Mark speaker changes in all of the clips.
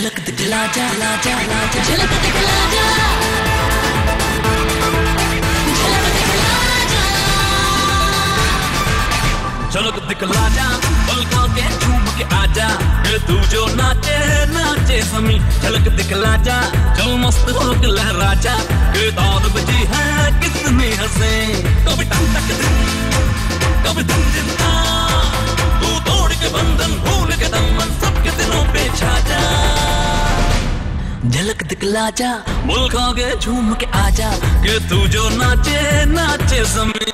Speaker 1: झलक दिखला जा ला जा ला जा झलक दिखला जा झलक दिखला जा
Speaker 2: पलकों के झूम के आजा। ये तू जो नाचे नाचे समी। झलक दिखला जा चल मस्त हो के लहरा जा ये दौड़ बजी है कितने हंसे? कभी टक टक दिन, कभी दिन दिन तू तोड़ के बंधन, भूल के दमन, सबके दिलों पे छा जा।
Speaker 1: झलक दिखला जा
Speaker 2: मुल्कों के झूम के आजा कि तू जो नाचे नाचे समी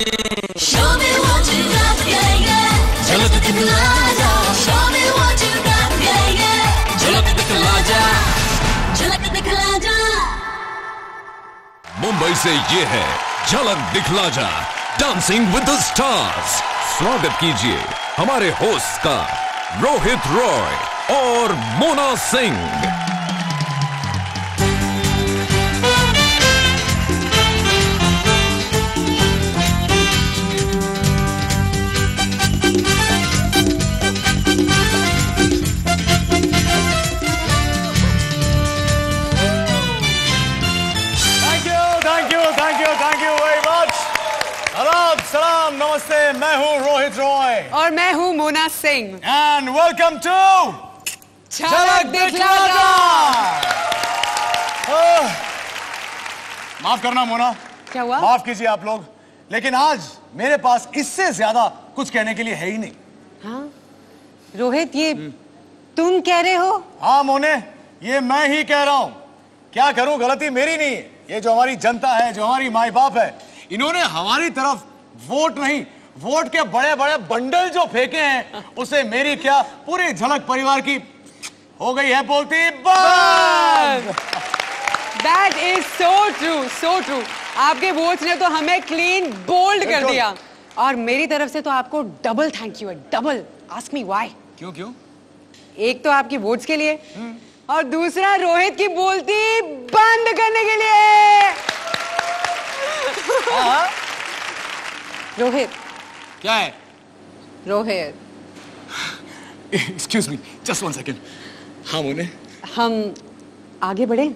Speaker 1: Show me what you got, yeah, yeah. झलक दिखला जा Show me what you got, yeah, yeah.
Speaker 2: झलक दिखला जा
Speaker 1: झलक दिखला जा
Speaker 3: मुंबई से ये है झलक दिखला जा डांसिंग विद द स्टार्स स्वागत कीजिए हमारे होस्ट का रोहित रॉय और मोना सिंह।
Speaker 4: मैं हूँ रोहित रॉय।
Speaker 5: और मैं हूँ Mona Singh.
Speaker 4: And welcome to
Speaker 5: Jhalak Dikhla Jaa
Speaker 4: माफ़ करना मोना।
Speaker 5: क्या हुआ?
Speaker 4: माफ़ कीजिए आप लोग। लेकिन आज मेरे पास इससे ज़्यादा कुछ कहने के लिए है ही नहीं।
Speaker 5: हाँ। रोहित ये तुम कह रहे हो?
Speaker 4: हाँ मोने ये मैं ही कह रहा हूँ। क्या करूँ? गलती मेरी नहीं है। ये जो हमारी जनता है जो हमारी माई बाप है इन्होंने हमारी तरफ़ वोट नहीं वोट के बड़े बड़े बंडल जो फेंके हैं उसे मेरी क्या पूरी झलक परिवार की हो गई है बोलती बंद!
Speaker 5: That is so true so true आपके वोट्स ने तो हमें क्लीन बोल्ड कर दिया। और मेरी तरफ़ से तो आपको डबल थैंक यू है डबल आस्क मी व्हाई
Speaker 4: क्यों क्यों?
Speaker 5: एक तो आपकी वोट्स के लिए और दूसरा रोहित की बोलती बंद करने के लिए. रोहित
Speaker 4: क्या है?
Speaker 5: Rohit.
Speaker 4: Excuse me just one second हाँ मोने
Speaker 5: हम आगे बढ़े?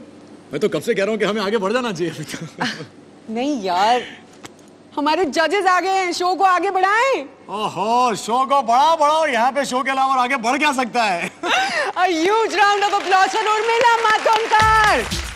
Speaker 4: मैं तो कब से कह रहा हूँ कि हमें आगे बढ़ जाना चाहिए तो।
Speaker 5: नहीं यार हमारे जजेस आ गए हैं शो को आगे बढ़ाएँ।
Speaker 4: ओहो शो को बढ़ाओ बढ़ाओ यहाँ पे शो के अलावा आगे बढ़ क्या सकता है?
Speaker 5: A huge round of applause for Urmila Matondkar.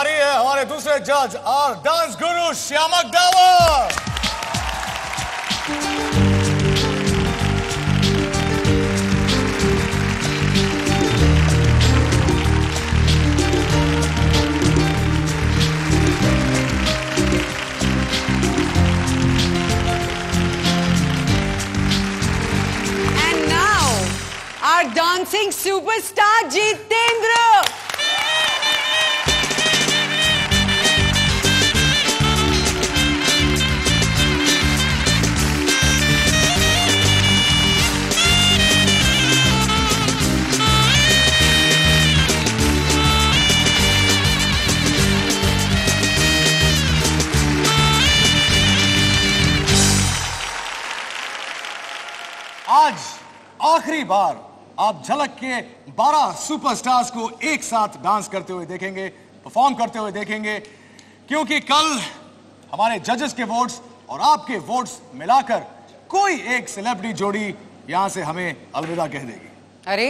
Speaker 4: भारी है, हमारे दूसरे जज और dance guru Shiamak Davar
Speaker 5: and now are dancing superstar
Speaker 4: Jeet आखिरी बार आप झलक के 12 सुपरस्टार्स को एक साथ डांस करते हुए देखेंगे परफॉर्म करते हुए देखेंगे क्योंकि कल हमारे जजेस के वोट्स और आपके वोट्स मिलाकर कोई एक सेलिब्रिटी जोड़ी यहाँ से हमें अलविदा कह देगी।
Speaker 5: अरे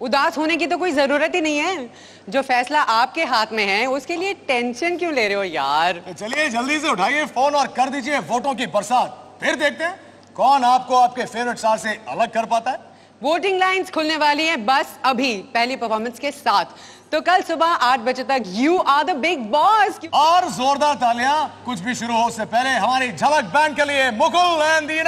Speaker 5: उदास होने की तो कोई ज़रूरत ही नहीं है। जो फैसला आपके हाथ में है उसके लिए टेंशन क्यों ले रहे हो यार?
Speaker 4: तो चलिए जल्दी से उठाइए फ़ोन और कर दीजिए वोटों की बरसात। फिर देखते हैं कौन आपको आपके फेवरेट स्टार से अलग कर पाता है।
Speaker 5: वोटिंग लाइंस खुलने वाली हैं बस अभी, पहली परफॉर्मेंस के साथ। तो कल सुबह आठ बजे तक you are the big boss
Speaker 4: और जोरदार तालियाँ कुछ भी शुरू हो उससे पहले हमारी झलक बैंड के लिए मुकुल एंड दी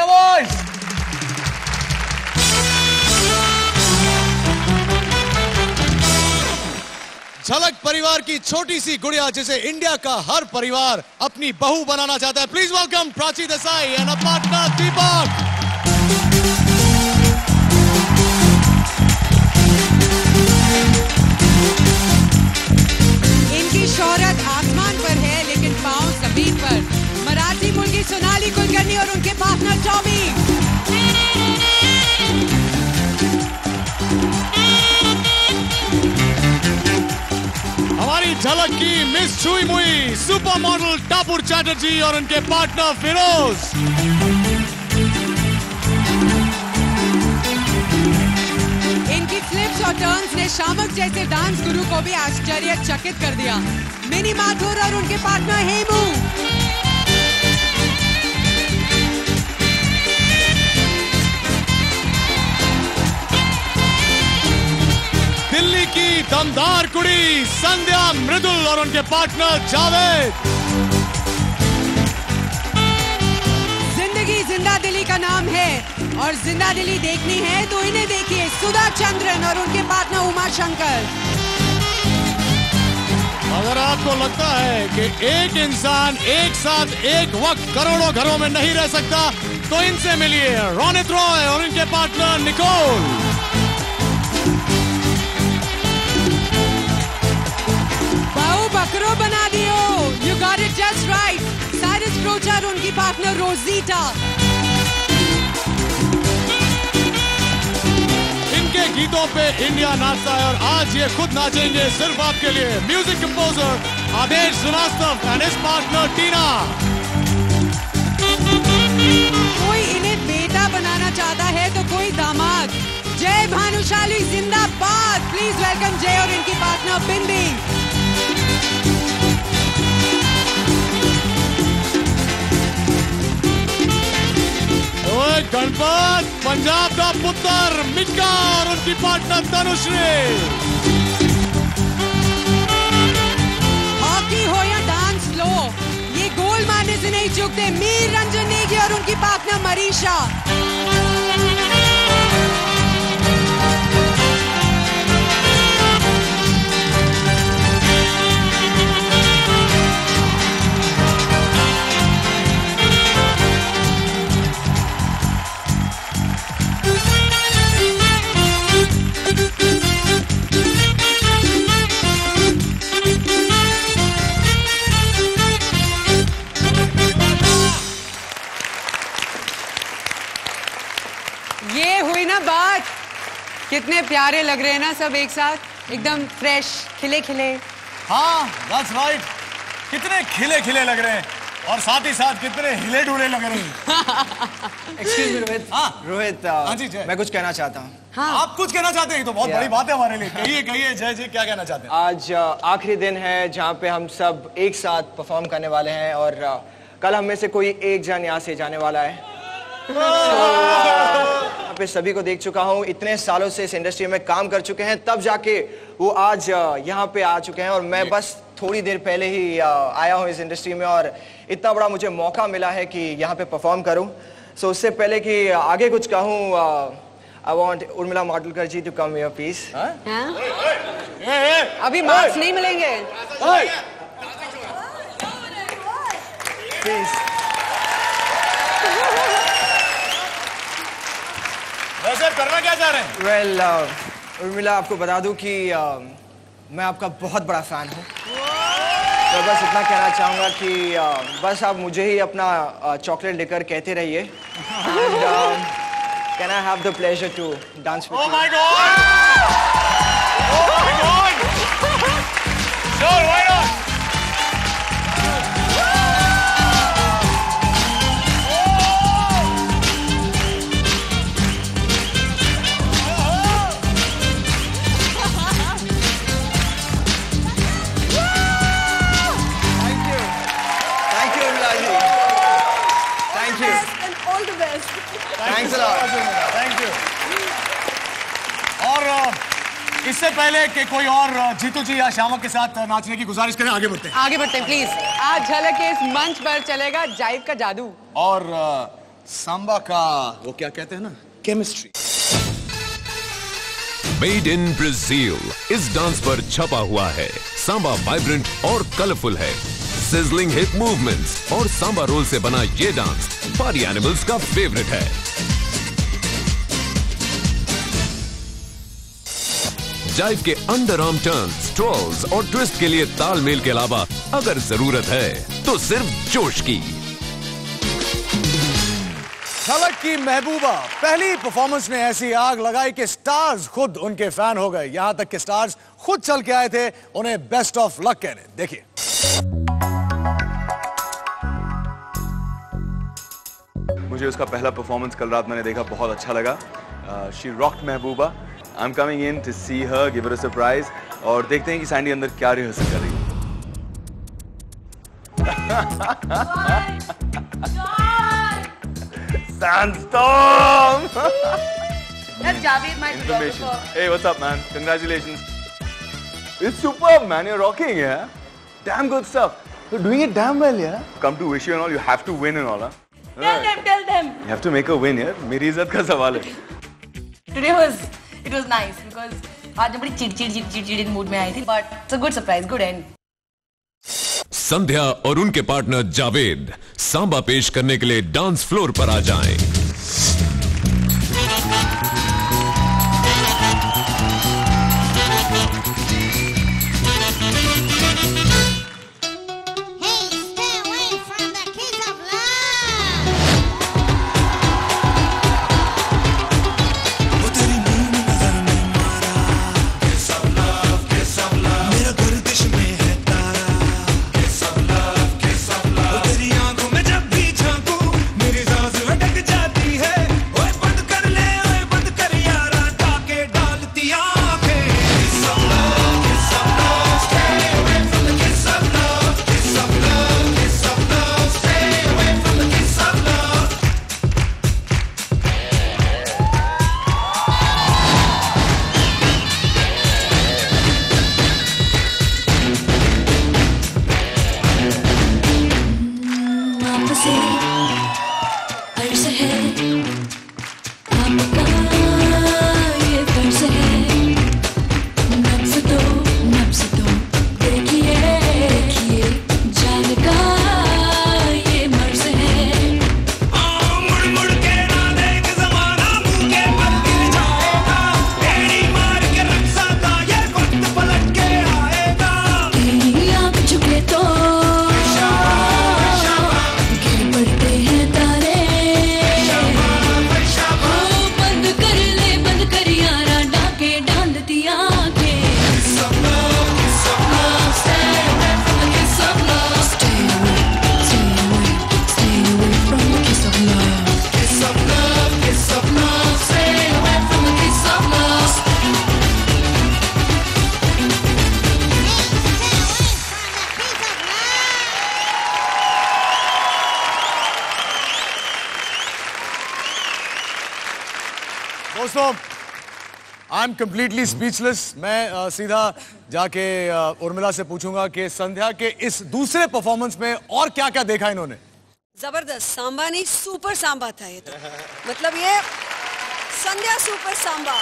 Speaker 4: झलक परिवार की छोटी सी गुड़िया जिसे इंडिया का हर परिवार अपनी बहू बनाना चाहता है।
Speaker 5: Please welcome Prachi Desai and partner Deepak Kulkarni और उनके पार्टनर टॉमी
Speaker 4: हमारी झलक की मिस छुई मुई सुपर मॉडल टापुर चैटर्जी और उनके पार्टनर फिरोज
Speaker 5: इनकी फ्लिप्स और टर्न्स ने शामक जैसे डांस गुरु को भी आश्चर्यचकित कर दिया। मिनी माथुर और उनके पार्टनर हेमू
Speaker 4: दिल्ली की दमदार कुड़ी संध्या मृदुल और उनके पार्टनर जावेद।
Speaker 5: ज़िंदगी ज़िंदा दिली का नाम है और ज़िंदा दिली देखनी है तो इन्हें देखिए सुधा चंद्रन और उनके पार्टनर उमा शंकर।
Speaker 4: अगर आपको लगता है कि एक इंसान एक साथ एक वक्त करोड़ों घरों में नहीं रह सकता तो इनसे मिलिए रोनित रॉय और इनके पार्टनर निकोल।
Speaker 5: बकरो बना दियो। You got it just right Cyrus crochet उनकी पार्टनर रोजीटा
Speaker 4: इनके गीतों पे इंडिया नाचता है और आज ये खुद नाचेंगे सिर्फ़ आपके लिए। Music composer Aadesh Shrivastava and his partner Tina
Speaker 5: कोई इन्हें बेटा बनाना चाहता है तो कोई दामाद। जय भानुशाली जिंदाबाद। प्लीज़ वेलकम जय और इनकी पार्टनर बिंदी
Speaker 4: गणपत पंजाब का पुत्र मिक्का और उनकी पार्टनर तनुश्री।
Speaker 5: हॉकी हो या डांस लो, ये गोल मारने से नहीं चुकते, मीर रंजन नेगी और उनकी पार्टनर मरीशा। कितने प्यारे लग रहे हैं ना सब एक साथ? एकदम फ्रेश खिले खिले
Speaker 4: हाँ that's right. कितने खिले खिले लग रहे हैं और साथ ही साथ कितने हिले डुले लग रहे हैं।
Speaker 6: एक्सक्यूज मी रोहित
Speaker 4: हाँ।
Speaker 6: रोहित
Speaker 4: हाँ जी, जय।
Speaker 6: मैं कुछ कहना चाहता हूँ।
Speaker 5: हाँ।
Speaker 4: आप कुछ कहना चाहते हैं? तो बहुत बड़ी बात है हमारे लिए। कहिए कहिए जय जी क्या कहना चाहते हैं?
Speaker 6: आज आखिरी दिन है जहाँ पे हम सब एक साथ परफॉर्म करने वाले हैं और कल हम में से कोई एक जन यहाँ से जाने वाला है। यहाँ पे सभी को देख चुका हूँ इतने सालों से इस इंडस्ट्री में काम कर चुके हैं तब जाके वो आज यहाँ पे आ चुके हैं और मैं बस थोड़ी देर पहले ही आया हूँ इस इंडस्ट्री में और इतना बड़ा मुझे मौका मिला है कि यहाँ पे परफॉर्म करूँ। सो so, उससे पहले कि आगे कुछ कहूँ I want Urmila Matondkar ji to come your
Speaker 5: हाँ? अभी मार्क्स नहीं मिलेंगे।
Speaker 6: प्लीज़
Speaker 4: वैसे करना क्या चाह रहे हैं
Speaker 6: वेल उर्मिला आपको बता दूँ कि uh, मैं आपका बहुत बड़ा फ़ैन हूँ तो बस इतना कहना चाहूँगा कि uh, बस आप मुझे ही अपना चॉकलेट लेकर कहते रहिए can I have the pleasure to dance
Speaker 4: Oh
Speaker 6: with
Speaker 4: my god! Oh my god! Sure, इससे पहले कि कोई और जीतू जी या श्यामक के साथ नाचने की गुजारिश करें आगे बढ़ते हैं।
Speaker 5: आगे बढ़ते हैं प्लीज़ आज झलक के इस मंच पर चलेगा जाइव का जादू।
Speaker 4: और सांबा का वो क्या कहते हैं ना? केमिस्ट्री
Speaker 3: मेड इन ब्राज़ील इस डांस पर छपा हुआ है। सांबा वाइब्रेंट और कलरफुल है। सिजलिंग हिप मूवमेंट्स और सांबा रोल से बना ये डांस पारी एनिमल्स का फेवरेट है। जाइव के अंडर आर्म टर्न्स ट्रोल्स और ट्विस्ट के लिए तालमेल के अलावा अगर ज़रूरत है तो सिर्फ़ जोश की।
Speaker 4: झलक की महबूबा पहली परफॉर्मेंस में ऐसी आग लगाई कि स्टार्स खुद उनके फ़ैन हो गए। यहाँ तक कि स्टार्स खुद चल के आए थे उन्हें बेस्ट ऑफ़ लक कहने। देखिए।
Speaker 7: मुझे उसका पहला परफॉर्मेंस कल रात मैंने देखा बहुत अच्छा लगा। She rocked Mehbooba. I am coming in to see her give her a surprise और देखते हैं कि सैंडी अंदर क्या रिहर्सल कर रही है Sandstorm!
Speaker 8: That's Javed, my
Speaker 7: Information. Hey, what's up, man? Congratulations. It's superb, man. You're rocking, yeah? Damn good stuff. You're doing it damn well, yeah? Come to wish you and all, you have to win and all, huh?
Speaker 8: Tell right. them, tell them.
Speaker 7: You have to make a win, yeah? मेरी इज़्ज़त का सवाल है.
Speaker 8: Today was, it was nice because आज मैं बड़ी चिड़चिड़ चिड़चिड़ मूड में आई थी but it's a good surprise, good end.
Speaker 3: संध्या और उनके पार्टनर जावेद सांबा पेश करने के लिए डांस फ्लोर पर आ जाएँ।
Speaker 4: दोस्तों आई एम कंप्लीटली स्पीचलेस मैं आ, सीधा जाके उर्मिला से पूछूँगा कि संध्या के इस दूसरे परफॉर्मेंस में और क्या क्या देखा इन्होंने?
Speaker 9: ज़बरदस्त सांबा नहीं सुपर सांबा था ये तो। मतलब ये Sandhya super samba.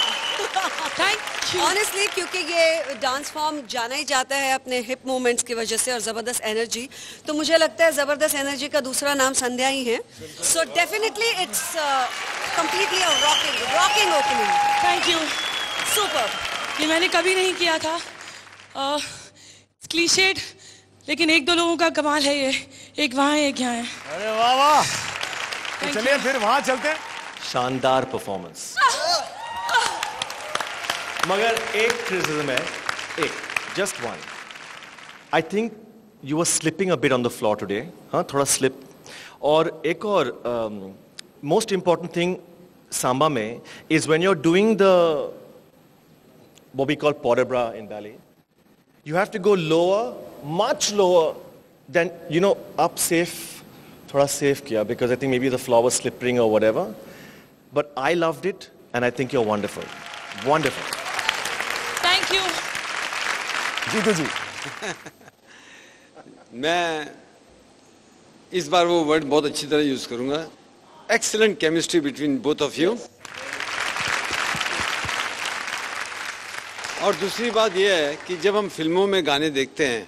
Speaker 10: Thank you
Speaker 9: honestly क्योंकि ये डांस फॉर्म जाना ही जाता है अपने हिप मूवमेंट्स की वजह से और ज़बरदस्त एनर्जी तो मुझे लगता है ज़बरदस्त एनर्जी का दूसरा नाम संध्या ही है। So definitely it's completely rocking rocking opening
Speaker 10: thank you
Speaker 9: super
Speaker 10: ये मैंने कभी नहीं किया था। क्लीशेड लेकिन एक दो लोगों का कमाल है ये। एक वहाँ है एक यहाँ है।
Speaker 4: अरे वाह वाह। तो चलिए फिर वहाँ चलते हैं।
Speaker 11: शानदार परफॉर्मेंस मगर एक क्रिटिसिज्म है एक just one I think you are slipping a bit on the floor today हाँ थोड़ा स्लिप और एक और मोस्ट इंपॉर्टेंट थिंग सांबा में is when you are doing the what we call Porebra in ballet, you have to go lower, much lower than, you know, up safe, thoda safe kiya, because I think maybe the floor was slipping or whatever. But I loved it, and I think you're wonderful. Wonderful.
Speaker 10: Thank you
Speaker 4: Jeetu ji
Speaker 12: मैं इस बार वो word बहुत अच्छी तरह use करूँगा। Excellent chemistry between both of you और दूसरी बात यह है कि जब हम फ़िल्मों में गाने देखते हैं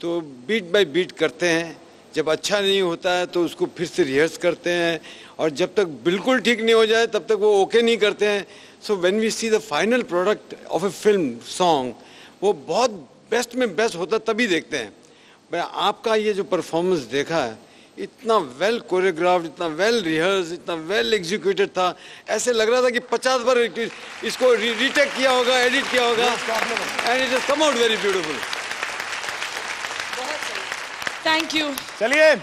Speaker 12: तो बीट बाय बीट करते हैं। जब अच्छा नहीं होता है तो उसको फिर से रिहर्स करते हैं। और जब तक बिल्कुल ठीक नहीं हो जाए तब तक वो ओके नहीं करते हैं। So when we see the final product of a film song वो बहुत बेस्ट में बेस्ट होता तभी देखते हैं। भाई आपका ये जो परफॉर्मेंस देखा है इतना वेल कोरियोग्राफ्ड इतना वेल रिहर्स इतना वेल एग्जीक्यूटेड था। ऐसे लग रहा था कि पचास बार इसको रीटेक किया होगा एडिट किया होगा। And it is come out very beautiful
Speaker 10: thank you
Speaker 4: चलिए।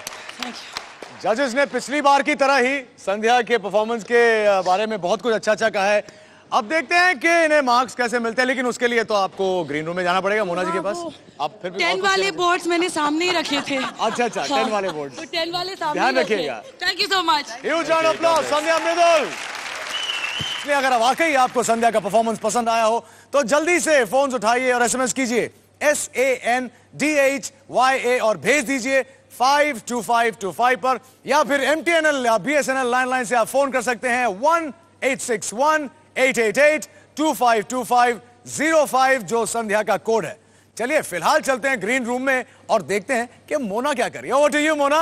Speaker 4: जजेस ने पिछली बार की तरह ही संध्या के परफॉर्मेंस के बारे में बहुत कुछ अच्छा अच्छा कहा है। अब देखते हैं कि इन्हें मार्क्स कैसे मिलते हैं लेकिन उसके लिए तो आपको ग्रीन रूम में जाना पड़ेगा मोना जी के पास। आप फिर भी
Speaker 10: टेन वाले बोर्ड्स मैंने सामने ही रखे थे।
Speaker 4: अच्छा अच्छा टेन वाले बोर्ड
Speaker 10: तो टेन वाले सामने
Speaker 4: ध्यान रखिएगा।
Speaker 10: Thank you so much
Speaker 4: huge round of applause Sandhya Mridul. इसलिए अगर वाकई आपको संध्या का परफॉर्मेंस पसंद आया हो तो जल्दी से फ़ोन उठाइए और एसएमएस कीजिए। S A N D H Y A और भेज दीजिए। Five two five two five पर, या फिर एम टी एन एल या B S N L landline से आप फ़ोन कर सकते हैं। One eight six one eight eight eight two five two five zero five जो संध्या का कोड है। चलिए, फ़िलहाल चलते हैं ग्रीन रूम में और देखते हैं कि मोना क्या कर रही है। Over to you Mona.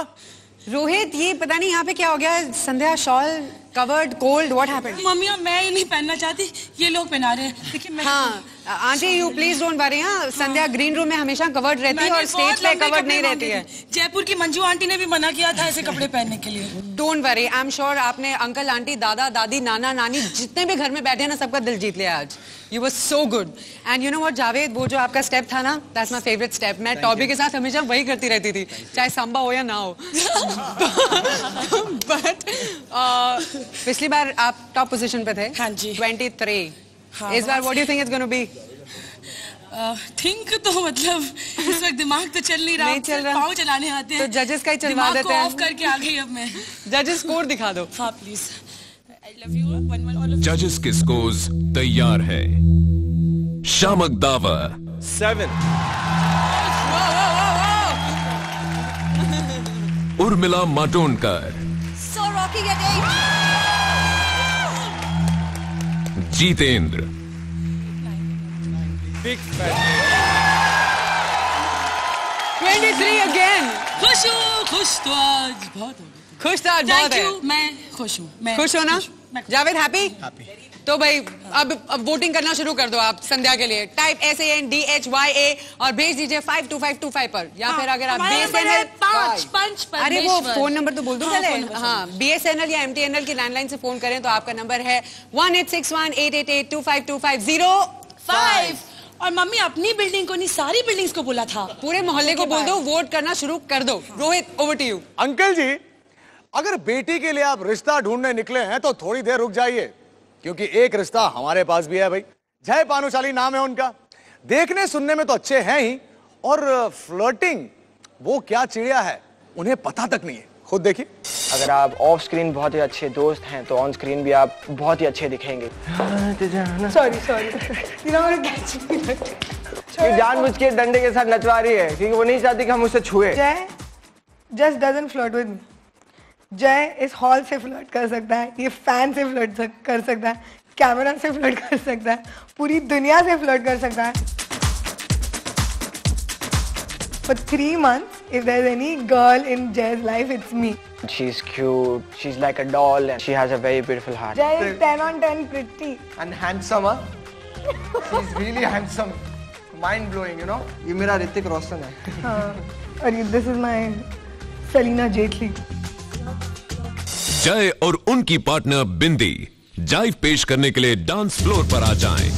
Speaker 5: Rohit, ये पता नहीं यहाँ पे क्या हो गया? Sandhya, shawl covered cold what happened
Speaker 10: mummy अब मैं ये नहीं पहनना चाहती ये लोग पहना रहे हैं। देखिए मैं
Speaker 5: हाँ aunty you please don't worry हाँ संध्या ग्रीन रूम में हमेशा कवर्ड रहती है और स्टेज पे कवर्ड नहीं रहती है।
Speaker 10: जयपुर की मंजू आंटी ने भी मना किया था ऐसे कपड़े पहनने के लिए।
Speaker 5: Don't worry I am sure आपने अंकल आंटी दादा दादी नाना नानी जितने भी घर में बैठे हैं ना सबका दिल जीत लिया आज। You was so good and you know what Javed वो जो आपका स्टेप था ना दैट्स माई फेवरेट स्टेप मैं टॉबी के साथ हमेशा वही करती रहती थी चाहे सांबा हो या ना हो। बट पिछली बार आप टॉप पोजीशन पे थे।
Speaker 10: हाँ जी।
Speaker 5: 23
Speaker 10: हाँ,
Speaker 5: इस बार। What do think it's gonna be
Speaker 10: think तो मतलब इस वक्त दिमाग तो चल नहीं रहा।
Speaker 5: नहीं चल रहा।
Speaker 10: पाँव चलाने आते हैं।
Speaker 5: तो judges का ही चलवा देते हैं।
Speaker 10: ऑफ़ करके आ गई अब मैं।
Speaker 5: जजेस स्कोर दिखा दो।
Speaker 10: हाँ please I love you one one all
Speaker 3: जजेस के स्कोर्स तैयार है। Shiamak Davar
Speaker 11: seven
Speaker 3: Urmila Matondkar.
Speaker 9: So rocking at
Speaker 3: Jeetendra
Speaker 11: big fan
Speaker 5: 23 again
Speaker 10: खुश हूँ खुश तो आज बहुत
Speaker 5: खुश तो आज बहुत है।
Speaker 10: मैं खुश हूँ
Speaker 5: खुश हो ना?
Speaker 10: जावेद हैप्पी
Speaker 5: जावेद हैप्पी तो भाई अब अब वोटिंग करना शुरू कर दो आप संध्या के लिए। Type S A N D H Y A और भेज दीजिए five two five two five पर। या
Speaker 10: हाँ,
Speaker 5: फिर अगर आप बी एस एन एल
Speaker 10: पाँच,
Speaker 5: अरे वो फ़ोन नंबर तो बोल दो
Speaker 10: हाँ,
Speaker 5: पहले हाँ बी एस एन एल या एम टी एन एल की लैंडलाइन से फ़ोन करें तो आपका नंबर है one eight six one eight eight eight two five two five zero
Speaker 10: five और मम्मी अपनी बिल्डिंग को नहीं सारी बिल्डिंग्स को बोला था।
Speaker 5: पूरे मोहल्ले को बोल दो वोट करना शुरू कर दो। Rohit over to you
Speaker 4: uncle ji अगर बेटी के लिए आप रिश्ता ढूँढने निकले हैं तो थोड़ी देर रुक जाइए। क्योंकि एक रिश्ता हमारे पास भी है भाई। जय पानुशाली नाम है उनका। देखने सुनने में तो अच्छे हैं ही और फ्लर्टिंग वो क्या चिड़िया है उन्हें पता तक नहीं है। खुद देखिए।
Speaker 6: अगर आप ऑफ़ स्क्रीन बहुत ही अच्छे दोस्त हैं तो ऑन स्क्रीन भी आप बहुत ही अच्छे दिखेंगे।
Speaker 13: सॉरी सॉरी
Speaker 6: ये जानबूझ के डंडे के साथ नचवा रही है क्योंकि वो नहीं चाहती कि हम उससे छुए।
Speaker 13: Just doesn't flirt with me Jay इस हॉल से फ्लर्ट कर सकता है ये फ़ैन से फ्लर्ट कर सकता है कैमरा से फ्लर्ट कर सकता है पूरी दुनिया से फ्लर्ट कर सकता है For three months, if there's any girl in Jay's life, it's me.
Speaker 6: She's cute, she's like a doll and she has a very beautiful heart.
Speaker 13: Jay is 10 on 10 pretty.
Speaker 6: And handsome, huh? She's really handsome. Mind blowing, you know? ये मेरा ऋतिक रोशन है.
Speaker 13: हाँ, और this is my Selena Jaitley.
Speaker 3: जय और उनकी partner बिंदी जाइव पेश करने के लिए डांस फ्लोर पर आ जाएँ।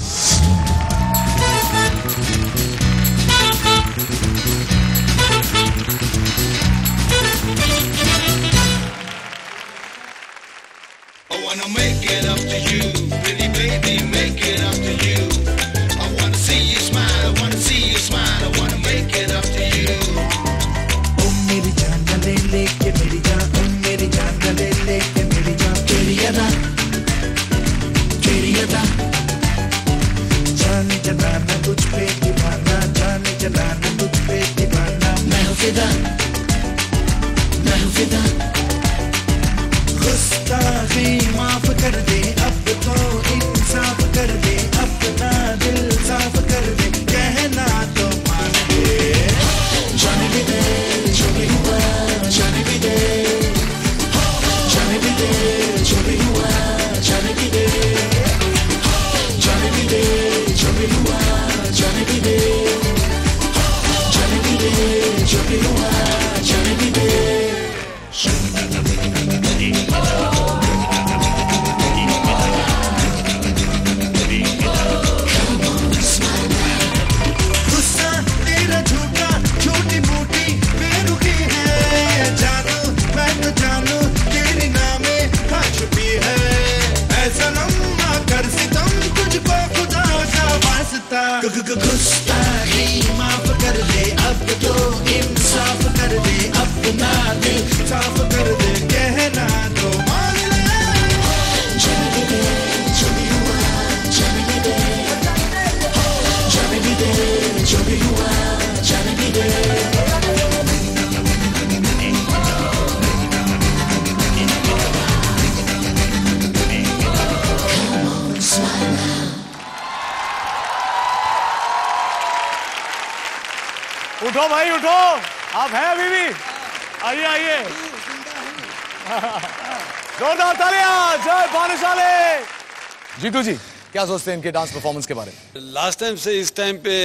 Speaker 4: क्या सोचते हैं इनके डांस परफॉर्मेंस के बारे में?
Speaker 12: लास्ट टाइम से इस टाइम पे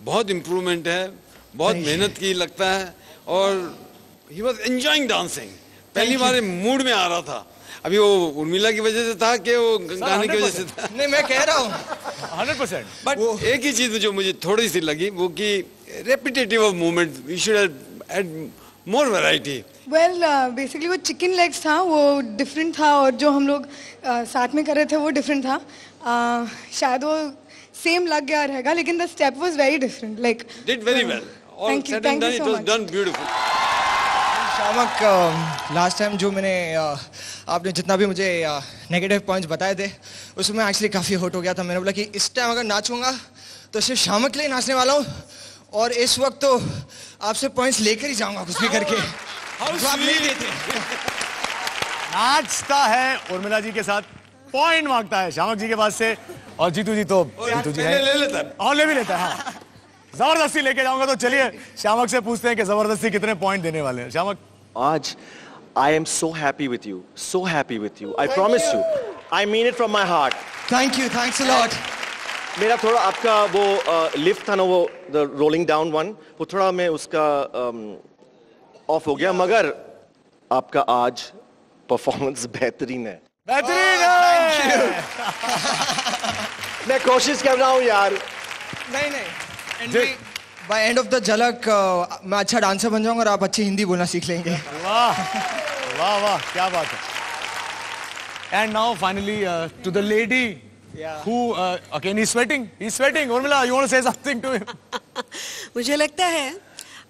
Speaker 12: बहुत इम्प्रूवमेंट है बहुत मेहनत की लगता है और ही वॉज़ एंजॉइंग डांसिंग पहली बार मूड में आ रहा था। अभी वो उर्मिला की वजह से था कि वो गाने की वजह से था?
Speaker 6: नहीं मैं कह रहा हूँ।
Speaker 4: हंड्रेड परसेंट
Speaker 12: बट एक ही चीज़ जो मुझे थोड़ी सी लगी वो कि repetitive of movement we should add more variety
Speaker 13: well basically वो चिकन लेग्स था वो डिफरेंट था और जो हम लोग uh, साथ में कर रहे थे वो डिफरेंट था। शायद वो सेम लग गया रहेगा लेकिन the step was very different like
Speaker 12: did very well all
Speaker 13: Thank you,
Speaker 12: said and
Speaker 13: thank done
Speaker 12: it
Speaker 13: was
Speaker 12: done beautiful
Speaker 6: Shiamak last time जो मैंने आपने जितना भी मुझे नेगेटिव पॉइंट्स बताए थे उसमें एक्चुअली काफ़ी हॉट हो गया था। मैंने बोला कि इस टाइम अगर नाचूँगा तो सिर्फ़ शामक के लिए नाचने वाला हूँ और इस वक्त तो आपसे पॉइंट्स लेकर ही जाऊँगा कुछ भी करके। जो आप नहीं देते।
Speaker 4: नाचता है उर्मिला जी के साथ। पॉइंट माँगता है शामक जी के पास से और जीतू जी तो जीतू जी है
Speaker 12: ले लेता है।
Speaker 4: और ले भी लेता है हाँ ज़बरदस्ती लेके जाऊँगा तो चलिए शामक से पूछते हैं कि ज़बरदस्ती कितने पॉइंट देने वाले हैं शामक
Speaker 11: आज I am so happy with you. So happy with you. I promise you. I mean it from my heart.
Speaker 6: Thank you thanks a lot
Speaker 11: मेरा थोड़ा आपका वो लिफ्ट था ना वो द रोलिंग डाउन वन वो थोड़ा मैं उसका ऑफ़ हो गया मगर आपका आज परफॉर्मेंस बेहतरीन है
Speaker 4: बेहतरीन है
Speaker 11: मैं कोशिश कर रहा हूँ यार।
Speaker 6: नहीं नहीं. बाय एंड ऑफ़ द झलक मैं अच्छा डांसर बन जाऊँगा और आप अच्छी हिंदी बोलना सीख लेंगे।
Speaker 4: वाह वाह वाह क्या बात है। And now finally to the lady who uh, again he's sweating. He's sweating. Urmila you want to say something to him?
Speaker 9: मुझे लगता है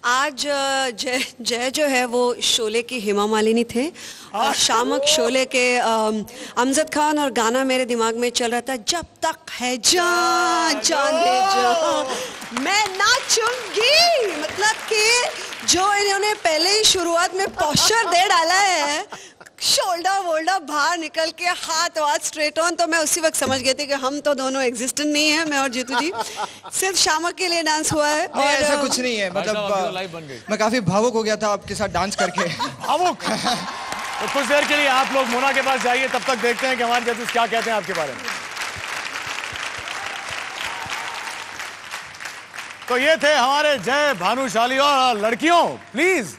Speaker 9: आज जय जय जो है वो शोले की हेमा मालिनी थे। और शामक शोले के अमजद खान और गाना मेरे दिमाग में चल रहा था जब तक है जान जान दे जान मैं नाचूँगी। मतलब कि जो इन्होंने पहले ही शुरुआत में पोस्चर दे डाला है शोल्डर वोल्डर बाहर निकल के हाथ वाथ स्ट्रेट ऑन तो मैं उसी वक्त समझ गई थी कि हम तो दोनों एग्जिस्टेंट नहीं है मैं और जीतू जी। सिर्फ़ शामक के लिए डांस हुआ है
Speaker 6: नहीं, ऐसा कुछ नहीं है
Speaker 4: तो
Speaker 6: मतलब
Speaker 4: लाइफ बन गई।
Speaker 6: मैं काफ़ी भावुक हो गया था आपके साथ डांस करके।
Speaker 4: भावुक? तो कुछ देर के लिए आप लोग मोना के पास जाइए तब तक देखते हैं कि हमारे जजेस क्या कहते हैं आपके बारे में। तो ये थे हमारे जय भानुशाली और लड़कियों प्लीज़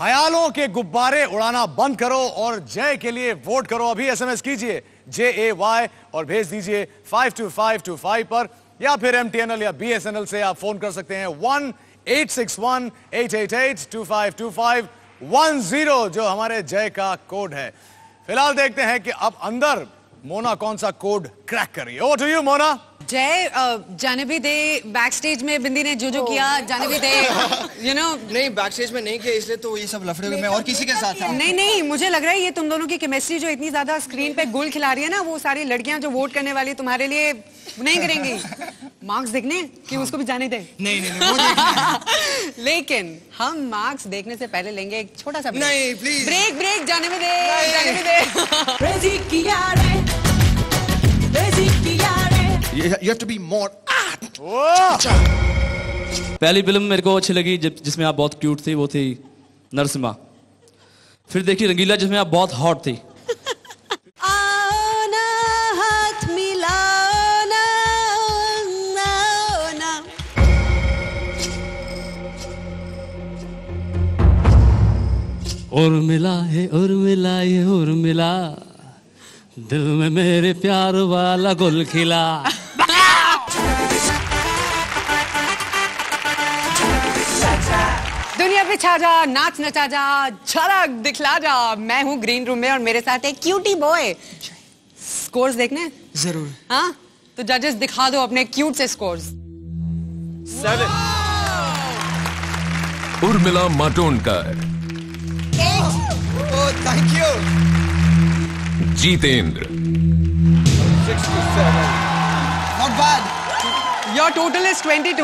Speaker 4: ख्यालों के गुब्बारे उड़ाना बंद करो और जय के लिए वोट करो। अभी एसएमएस कीजिए जे ए वाई और भेज दीजिए five two five two five पर, या फिर एम टी एन एल या बी एस एन एल से आप फ़ोन कर सकते हैं। One eight six one eight eight eight two five two five one zero जो हमारे जय का कोड है। फ़िलहाल देखते हैं कि अब अंदर मोना कौन सा कोड क्रैक करिए ओ टू यू मोना।
Speaker 5: जय अ, जाने भी दे बैक स्टेज में बिंदी ने जो जो किया जाने भी दे यू नो
Speaker 6: नहीं बैक स्टेज में नहीं किया इसलिए तो ये सब लफड़े हुए मैं और किसी के साथ था?
Speaker 5: नहीं नहीं मुझे लग रहा है ये तुम दोनों की केमिस्ट्री जो इतनी ज़्यादा स्क्रीन पे गुल खिला रही है ना वो सारी लड़कियाँ जो वोट करने वाली तुम्हारे लिए नहीं करेंगी। मार्क्स देखने कि उसको भी जाने दे?
Speaker 6: नहीं नहीं नहीं
Speaker 5: लेकिन हम मार्क्स देखने से पहले लेंगे एक छोटा सा
Speaker 6: नहीं, please.
Speaker 5: ब्रेक ब्रेक जाने में दे। जाने में दे
Speaker 6: you, you have to be more
Speaker 14: पहली फ़िल्म मेरे को अच्छी लगी जब जिसमें आप बहुत क्यूट थी वो थी नरसिम्हा। फिर देखी रंगीला जिसमें आप बहुत हॉट थी।
Speaker 9: आओ ना हाथ मिलाओ ना आओ ना
Speaker 14: और मिला है और मिला है और मिला। दिल में मेरे प्यार वाला गुल खिला
Speaker 5: दुनिया पे छा जा नाच नचा जा झलक दिखला जा। मैं हूँ ग्रीन रूम में और मेरे साथ है क्यूटी बॉय स्कोर्स देखने?
Speaker 6: ज़रूर।
Speaker 5: हाँ? तो जजेस दिखा दो अपने क्यूट से स्कोर्स
Speaker 3: उर्मिला माटोंडकर।
Speaker 9: एक
Speaker 10: Jeetendra.
Speaker 6: Not bad.
Speaker 5: Your total is 22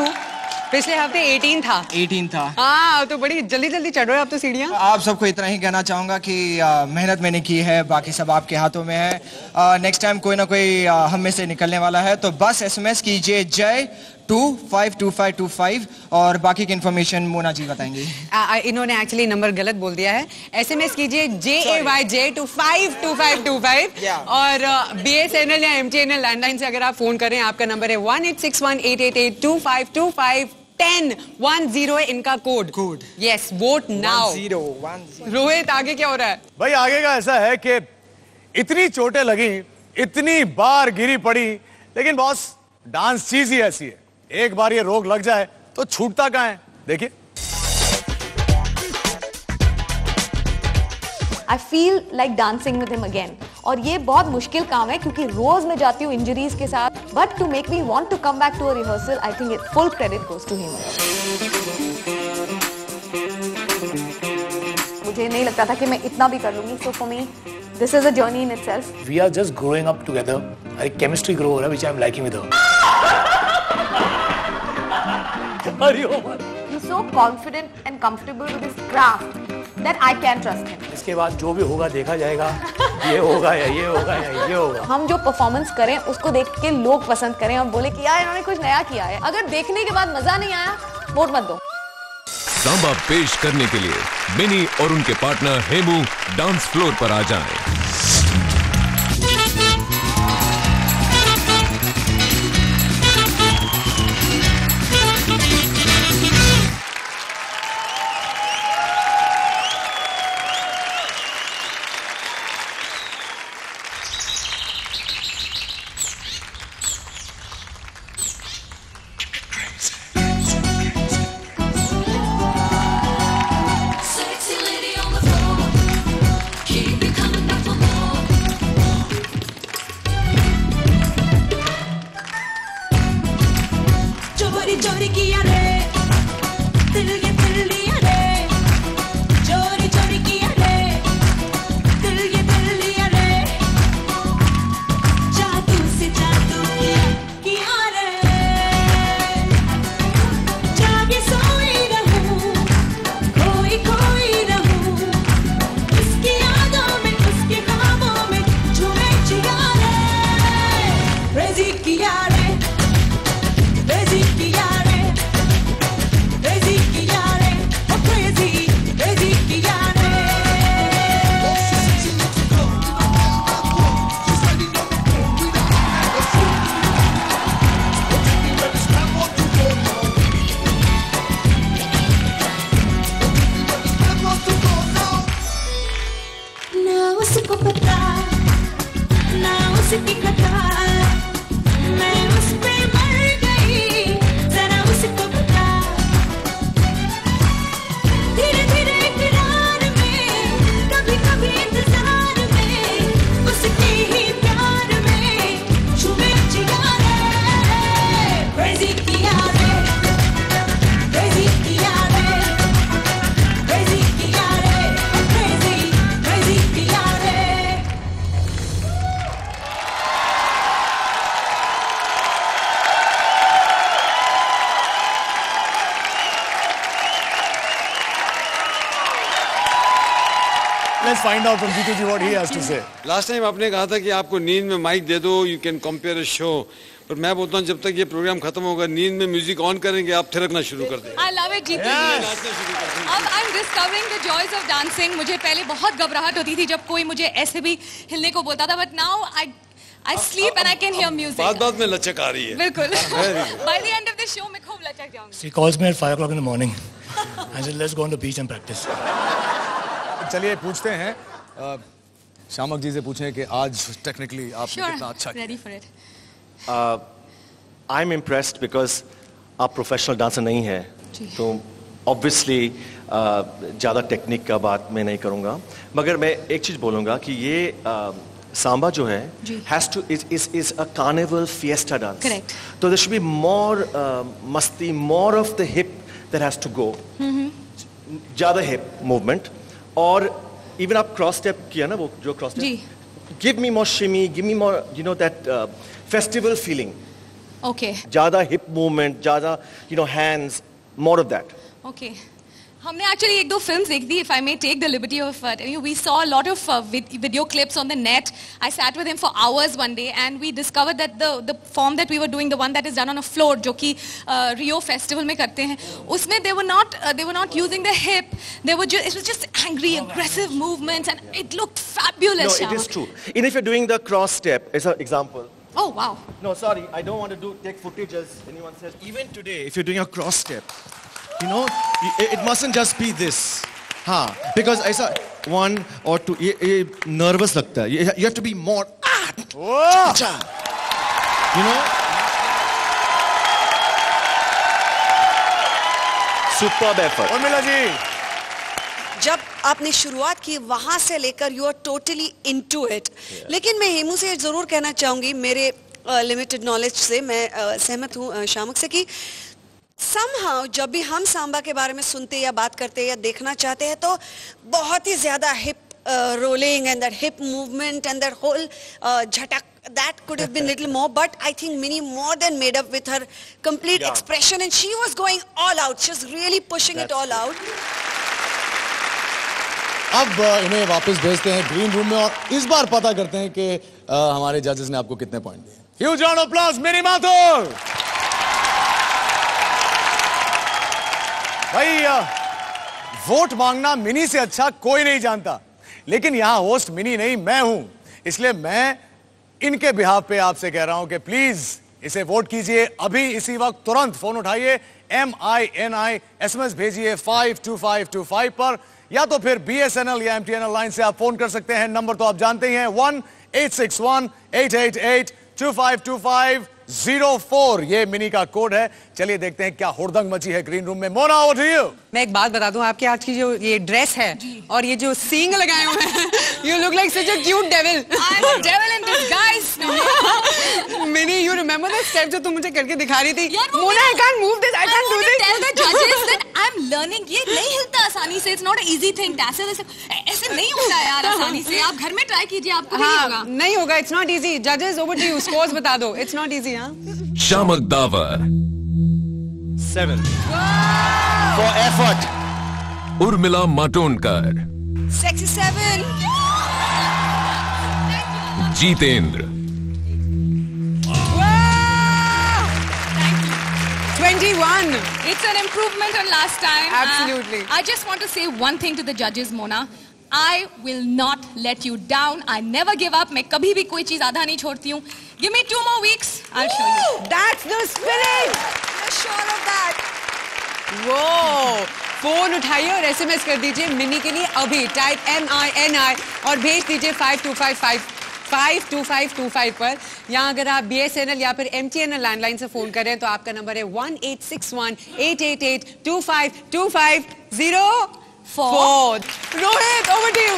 Speaker 5: पिछले हफ़्ते 18 था।
Speaker 6: 18 था।
Speaker 5: हाँ तो बड़ी जल्दी जल्दी चढ़ रहे हो आप तो सीढ़ियाँ।
Speaker 6: आप सबको इतना ही कहना चाहूँगा कि आ, मेहनत मैंने की है बाकी सब आपके हाथों में है। नेक्स्ट टाइम कोई ना कोई आ, हम में से निकलने वाला है तो बस एसएमएस कीजिए Jay two five two five two five और बाकी की इन्फॉर्मेशन मोना जी बताएँगे।
Speaker 5: आ, इन्होंने एक्चुअली नंबर गलत बोल दिया है। एसएमएस कीजिए J A Y J two five two five two five और बी एस एन एल या M T N L landline से अगर आप फ़ोन करें आपका नंबर है one eight six one eight eight eight two five two five ten one zero है इनका code code yes vote now
Speaker 6: zero
Speaker 5: Rohit आगे क्या हो रहा है?
Speaker 4: भाई आगे का ऐसा है कि इतनी चोटें लगी इतनी बार गिरी पड़ी लेकिन बॉस डांस चीज़ ही ऐसी है। एक बार ये रोग लग जाए तो छूटता कहाँ है? देखिए।
Speaker 15: I feel like dancing with him again और ये बहुत मुश्किल काम है क्योंकि रोज मैं जाती हूँ इंजरीज के साथ but to make me want to come back to a rehearsal I think full credit goes to him मुझे नहीं लगता था कि मैं इतना भी कर लूँगी so for me this is a journey in itself
Speaker 16: We are just growing up together. हमारी chemistry grow हो रहा है, which I'm liking with her.
Speaker 15: He's so confident and comfortable with his craft that I can trust him.
Speaker 16: इसके बाद जो भी होगा देखा जाएगा। ये होगा या ये होगा या ये होगा।
Speaker 15: हम जो परफॉर्मेंस करें उसको देख के लोग पसंद करें और बोले कि यार इन्होंने कुछ नया किया है। अगर देखने के बाद मज़ा नहीं आया वोट मत दो।
Speaker 10: सांबा पेश करने के लिए बिनी और उनके पार्टनर हेमू डांस फ्लोर पर आ जाएँ।
Speaker 4: Let's find out from Jitu ji what he has to say.
Speaker 12: Last time आपने कहा था कि आपको नींद में माइक दे दो you can compere a show पर मैं बोलता हूँ जब तक ये प्रोग्राम खत्म होगा नींद में म्यूज़िक ऑन करेंगे आप थिरकना शुरू कर देंगे।
Speaker 17: I love it, अब I am discovering the joys of dancing मुझे पहले बहुत घबराहट होती थी जब कोई मुझे ऐसे भी हिलने को बोलता था but now I I sleep and I can hear
Speaker 12: बात बात में लचक आ रही है।
Speaker 17: बिल्कुल।
Speaker 12: Very good.
Speaker 17: By the end of मैं खूब लचक जाऊँगी।
Speaker 16: She calls me at 5 o'clock in the morning. I said, let's go on the beach and practice.
Speaker 4: चलिए पूछते हैं। अ, शामक जी से पूछें कि आज टेक्निकली आपने कितना अच्छा किया।
Speaker 17: Ready for it
Speaker 11: uh, I'm impressed because आप प्रोफेशनल डांसर नहीं है
Speaker 17: जी।
Speaker 11: तो ऑब्वियसली ज़्यादा टेक्निक का बात मैं नहीं करूँगा। मगर मैं एक चीज़ बोलूँगा कि ये uh, सांबा जो है
Speaker 17: जी।
Speaker 11: has to is is is a carnival fiesta dance
Speaker 17: Correct.
Speaker 11: तो there should be more uh, मस्ती more of the hip that has to go ज़्यादा हिप मूवमेंट और इवन आप क्रॉस स्टेप किया ना वो जो
Speaker 17: cross
Speaker 11: step give me more shimmy give me more you know that festival feeling
Speaker 17: okay
Speaker 11: ज़्यादा hip movement ज़्यादा you know hands more of that
Speaker 17: okay हमने एक्चुअली एक दो फिल्म्स देखी थी if I may take the liberty of we saw a lot of video clips on the net I sat with him for hours one day and we discover that the the form that we were doing the one that is done on a floor जो कि Rio festival में करते हैं उसमें they were not they were not using the hip they were it was just angry aggressive movements and it looked
Speaker 11: No,
Speaker 17: fabulous
Speaker 11: it is true. And if you're doing the cross step, as an example.
Speaker 17: Oh wow.
Speaker 11: No, sorry, I don't want to do take footage as anyone says. Even today, if you're doing a cross step, you know it mustn't just be this हाँ because ऐसा one और two ये ये nervous लगता है. You be more you know
Speaker 4: super जी
Speaker 9: जब आपने शुरुआत की वहाँ से लेकर you are totally into it लेकिन मैं हेमू से ज़रूर कहना चाहूँगी मेरे लिमिटेड uh, नॉलेज से मैं uh, सहमत हूँ uh, शामक से कि somehow जब भी हम सांबा के बारे में सुनते या बात करते या देखना चाहते हैं तो बहुत ही ज़्यादा hip rolling and that hip movement and that whole झटक that could have been little more but i think mini more than made up with her complete
Speaker 18: Yeah.
Speaker 9: expression and she was going all out she was really pushing That's it all out
Speaker 4: अब अ, इन्हें वापस भेजते हैं green room में और इस बार पता करते हैं कि अ, हमारे जजेस ने आपको कितने पॉइंट दिए huge round of applause Mini Mathur भाई वोट मांगना मिनी से अच्छा कोई नहीं जानता। लेकिन यहाँ होस्ट मिनी नहीं, मैं हूँ। इसलिए मैं इनके बिहाव पे आपसे कह रहा हूँ कि प्लीज़ इसे वोट कीजिए। अभी इसी वक्त तुरंत फ़ोन उठाइए। M I N I S M S भेजिए five two five two five पर। या तो फिर बी एस एन एल या M T N L line से आप फ़ोन कर सकते हैं। नंबर तो आप जानते ही हैं one eight six one eight eight eight two five two five zero four ये मिनी का कोड है। चलिए देखते हैं क्या हुड़दंग मची है ग्रीन रूम में। मोना ओवर
Speaker 5: मैं एक बात बता दूँ आपके आज की जो ये ड्रेस है और ये जो सींग लगाए हुए हैं you look like such a cute devil
Speaker 17: I'm a devil in disguise.
Speaker 5: Mini you remember that step जो तुम मुझे करके दिखा रही थी
Speaker 17: यार, मेरा-
Speaker 5: can't move this I
Speaker 17: I
Speaker 5: can't do
Speaker 17: want tell the judges that I'm learning. ये नहीं हिलता आसानी से. It's not an easy thing. ऐसे ऐसे नहीं होता यार आसानी से. आप घर में ट्राई कीजिए आपको नहीं होगा.
Speaker 5: हाँ नहीं होगा इट्स नॉट इजी जजेस ओवर टू यू स्कोर्स बता दो इट्स नॉट इजी हाँ
Speaker 3: Shiamak Davar
Speaker 11: Seven. For effort.
Speaker 3: Urmila Matondkar
Speaker 9: sexy seven
Speaker 17: Jeetendra कभी भी कोई चीज़ आधा नहीं छोड़ती हूँ. Give me two more weeks
Speaker 5: phone उठाइए और एस एम एस कर दीजिए मिनी के लिए अभी। Type M I N I और भेज दीजिए five two five five five two five two five पर। यहाँ अगर आप बी एस एन एल या फिर M T N L landline से फ़ोन करें तो आपका नंबर है one eight six one eight eight eight two five two five zero four Rohit over to you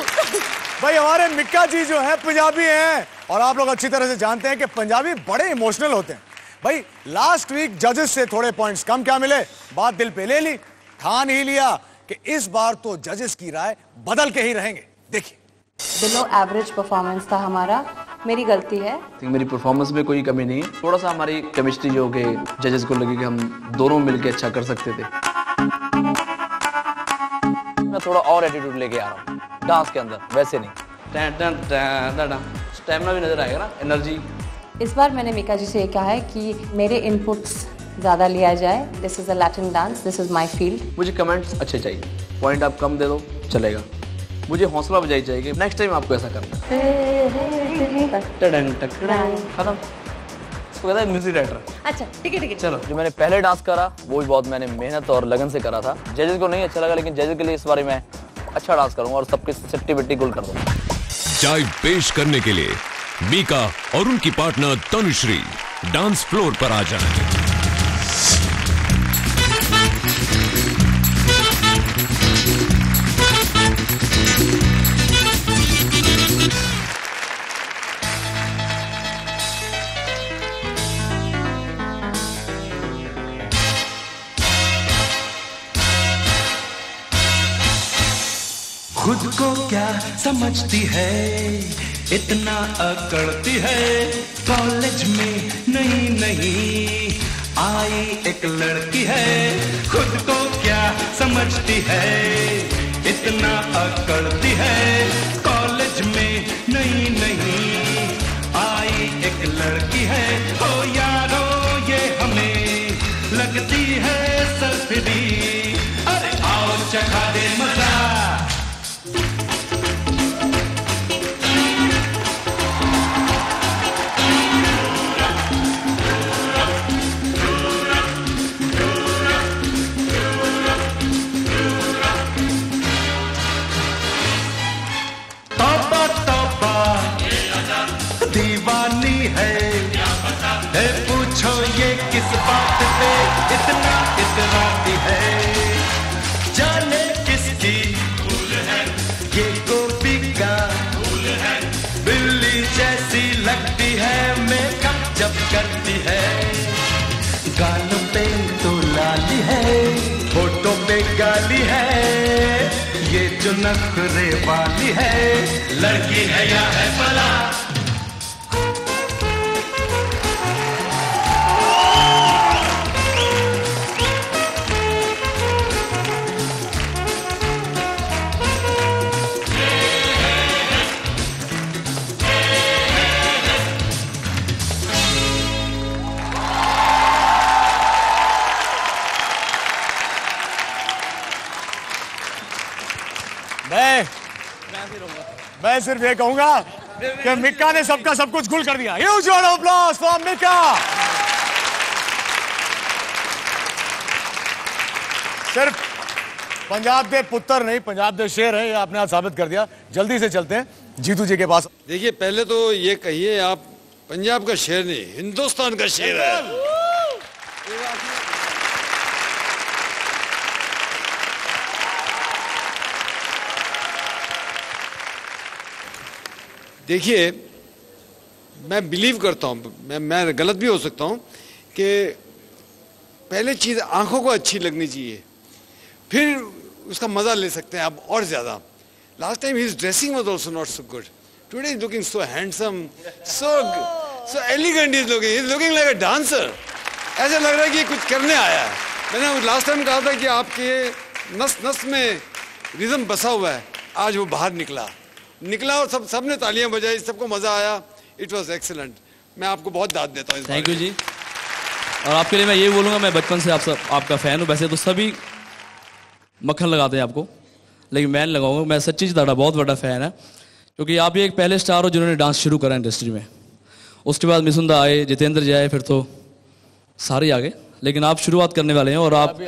Speaker 4: भाई हमारे मिक्का जी जो है, पंजाबी हैं, और आप लोग अच्छी तरह से जानते हैं कि पंजाबी बड़े इमोशनल होते हैं। भाई लास्ट वीक जजेस से थोड़े पॉइंट्स कम क्या मिले? बात दिल पे ले ली, ठान ही लिया कि इस बार तो जजेस की राय बदल के ही रहेंगे। देखिए
Speaker 19: बिलो एवरेज परफॉर्मेंस था हमारा। मेरी गलती है।
Speaker 20: थिंक मेरी परफॉर्मेंस में कोई कमी नहीं है। थोड़ा सा हमारी केमिस्ट्री जो कि जजेस को लगी कि हम दोनों मिलके अच्छा कर सकते थे। मैं थोड़ा और एटीट्यूड लेके आ रहा हूँ। डांस के अंदर वैसे नहीं। टैं टैं टैं टैं टैं। स्टेमिना भी नज़र आएगा ना एनर्जी
Speaker 19: इस बार मैंने मीका जी से ये कहा है कि मेरे इनपुट्स ज़्यादा लिया जाए। This is a Latin dance this is my field
Speaker 20: मुझे कमेंट्स अच्छे चाहिए। पॉइंट आप कम दे दो चलेगा। मुझे हौसला बजाई चाहिए नेक्स्ट टाइम आपको ऐसा करना है। टडंग खत्म। इसको कहता है म्यूज़िक डायरेक्टर
Speaker 19: अच्छा ठीक है ठीक है।
Speaker 20: चलो जो मैंने पहले डांस करा वो भी बहुत मैंने मेहनत और लगन से करा था। जजेस को नहीं अच्छा लगा लेकिन जजेस के लिए इस बारे में अच्छा डांस करूँगा और सबके चट्टी बिट्टी गुल कर दूँगा।
Speaker 3: चाय पेश करने के लिए मीका और उनकी पार्टनर तनुश्री डांस फ्लोर पर आ जाएँ।
Speaker 21: खुद को क्या समझती है? इतना अकड़ती है। कॉलेज में नहीं नहीं। आई एक लड़की है। खुद को क्या समझती है? इतना अकड़ती है। कॉलेज में नहीं नहीं। आई एक लड़की है। ओ यारो, ये हमें लगती है सल्फिदी अरे आओ चखा नखरे वाली है। लड़की है या है भला
Speaker 4: मैं सिर्फ़ ये कहूँगा कि मिक्का ने सबका सब कुछ गुल कर दिया। Huge round of applause for Mika. सिर्फ़ पंजाब के पुत्र नहीं पंजाब के शेर है ये आपने आज साबित कर दिया। जल्दी से चलते हैं जीतू जी के पास।
Speaker 12: देखिए पहले तो ये कहिए आप पंजाब का शेर नहीं हिंदुस्तान का शेर है। देखिए मैं बिलीव करता हूँ मैं मैं गलत भी हो सकता हूँ कि पहले चीज़ आँखों को अच्छी लगनी चाहिए फिर उसका मज़ा ले सकते हैं आप और ज़्यादा। Last time his dressing was also not so good today is looking so handsome so so elegant is looking is looking like a dancer ऐसा लग रहा है कि कुछ करने आया है। मैंने लास्ट टाइम कहा था कि आपके नस नस में रिदम बसा हुआ है। आज वो बाहर निकला। निकला और सब सबने तालियाँ बजाई सबको मज़ा आया। इट वॉज़ एक्सलेंट मैं आपको बहुत दाद देता हूँ
Speaker 14: थैंक यू जी। और आपके लिए मैं ये बोलूँगा मैं बचपन से आप सब आपका फ़ैन हूँ। वैसे तो सभी मक्खन लगाते हैं आपको लेकिन मैं लगाऊँगा। मैं सच्ची दादा बहुत बड़ा फ़ैन है। क्योंकि आप ये एक पहले स्टार हो जिन्होंने डांस शुरू करा इंडस्ट्री में। उसके बाद मिसुंदा आए जितेंद्र जी आए फिर तो सारे आ गए। लेकिन आप शुरुआत करने वाले हैं और आप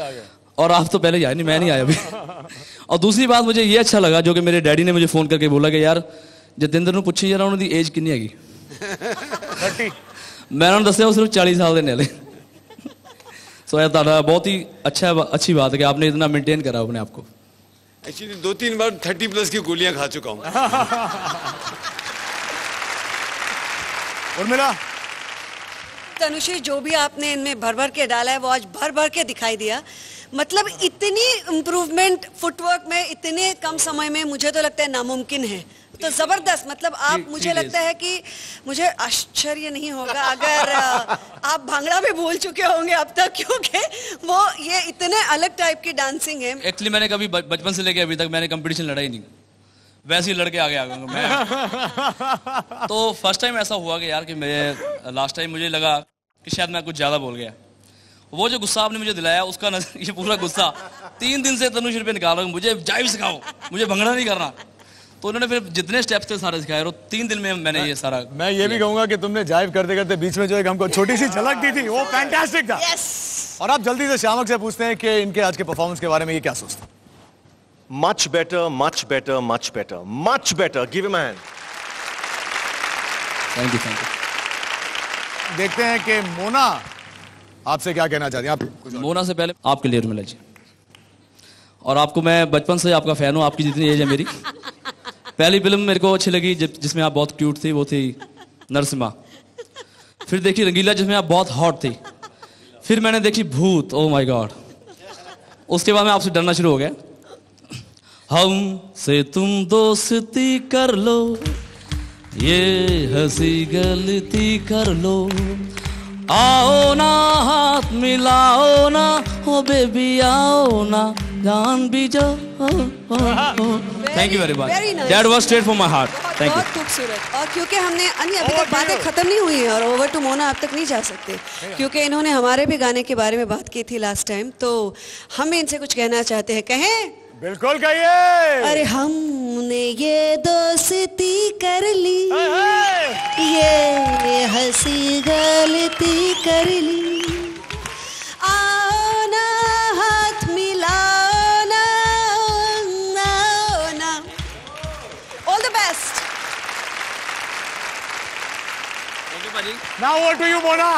Speaker 14: और आप तो पहले ही आए नहीं मैं नहीं आया अभी। और दूसरी बात मुझे ये अच्छा लगा जो कि मेरे डैडी ने मुझे फ़ोन करके बोला कि यार ਜਤਿੰਦਰ ਨੂੰ ਪੁੱਛੀ ਜਰਾ ਉਹਨਾਂ ਦੀ ਏਜ ਕਿੰਨੀ ਹੈਗੀ
Speaker 4: 30
Speaker 14: ਮੈਂ ਉਹਨਾਂ ਨੂੰ ਦੱਸਿਆ ਉਹ ਸਿਰਫ 40 ਸਾਲ ਦੇ ਨੇ ਹਲੇ सो ये ਤੁਹਾਡਾ बहुत ही अच्छा अच्छी बात है कि आपने इतना मेंटेन करा अपने आप को
Speaker 12: एक्चुअली दो तीन बार थर्टी प्लस की गोलियां खा चुका हूँ
Speaker 4: उर्मिला
Speaker 9: तनुश्री जो भी आपने इनमें भर भर के डाला है वो आज भर भर के दिखाई दिया मतलब इतनी इम्प्रूवमेंट फुटवर्क में इतने कम समय में मुझे तो लगता है नामुमकिन है। तो ज़बरदस्त मतलब आप मुझे लगता है कि मुझे आश्चर्य नहीं होगा अगर आप भांगड़ा भी भूल चुके होंगे अब तक क्योंकि वो ये इतने अलग टाइप की डांसिंग है।
Speaker 14: एक्चुअली मैंने कभी बचपन से लेके अभी तक मैंने कंपटीशन लड़ा ही नहीं। वैसे ही लड़के आगे आ गया मैं तो फ़र्स्ट टाइम ऐसा हुआ कि यार कि मैं लास्ट टाइम मुझे लगा कि शायद मैं कुछ ज़्यादा बोल गया। वो जो गुस्सा आपने मुझे दिलाया उसका नज- ये पूरा गुस्सा। तीन दिन से तनुष पे निकाल रहा हूँ। मुझे जाइव सिखाओ मुझे भंगड़ा नहीं करना। तो उन्होंने फिर जितने स्टेप्स थे सारे सिखाए और तीन दिन में मैंने ये सारा
Speaker 4: मैं ये भी कहूँगा कि तुमने जाइव करते करते बीच में जो एक हमको छोटी सी झलक दी थी वो फैंटास्टिक था। और आप जल्दी से श्यामक से पूछते हैं कि इनके आज के परफॉर्मेंस के बारे में ये क्या सोचते
Speaker 11: much better much better much better much better him a hand.
Speaker 14: Thank you thank you
Speaker 4: देखते हैं कि मोना आपसे क्या कहना चाहते हैं? आप
Speaker 14: मोना से पहले आपके लिए उर्मिला जी। और आपको मैं बचपन से आपका फ़ैन हूँ, आपकी जितनी एज है मेरी। पहली फ़िल्म मेरे को अच्छी लगी जब जिसमें आप बहुत क्यूट थी, वो थी नरसिम्हा। फिर देखी रंगीला, जिसमें आप बहुत हॉट थी। फिर मैंने देखी भूत ओ माय गॉड उसके बाद मैं आपसे डरना शुरू हो गया। हम से तुम दोस्ती कर लो, ये हँसी गलती कर लो। आओ ना हाथ मिलाओ ना ओ बेबी आओ ना जान भी जाओ thank you
Speaker 9: very much
Speaker 14: that was straight from my heart thank you
Speaker 9: बहुत खूबसूरत। और क्योंकि हमने अन्य अभी तक बातें खत्म नहीं हुई हैं और ओवर टू मोना अब तक नहीं जा सकते। क्योंकि इन्होंने हमारे भी गाने के बारे में बात की थी लास्ट टाइम तो हम भी इनसे कुछ कहना चाहते हैं। कहें?
Speaker 4: बिल्कुल कहिए।
Speaker 9: अरे हमने ये दोस्ती कर ली। ये हँसी गलती कर ली। आओ ना हाथ मिलाओ ना आओ ना। All the best
Speaker 4: now over to you Mona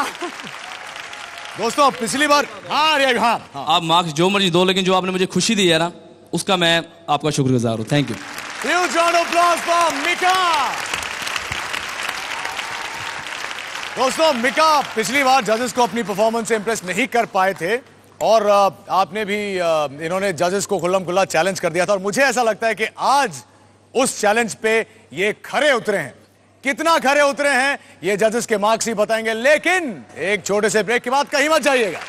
Speaker 4: दोस्तों पिछली बार हाँ हाँ हाँ।
Speaker 14: आप मार्क्स जो मर्ज़ी दो लेकिन जो आपने मुझे खुशी दी है ना उसका मैं आपका शुक्रगुजार हूँ। थैंक यू
Speaker 4: दोस्तों मिका पिछली बार जजेस को अपनी परफॉर्मेंस से इंप्रेस नहीं कर पाए थे और आपने भी इन्होंने जजेस को खुल्लम खुल्ला चैलेंज कर दिया था और मुझे ऐसा लगता है कि आज उस चैलेंज पे ये खरे उतरे हैं। कितना खरे उतरे हैं, ये जजेस के मार्क्स ही बताएँगे। लेकिन एक छोटे से ब्रेक के बाद कहीं मत जाइएगा।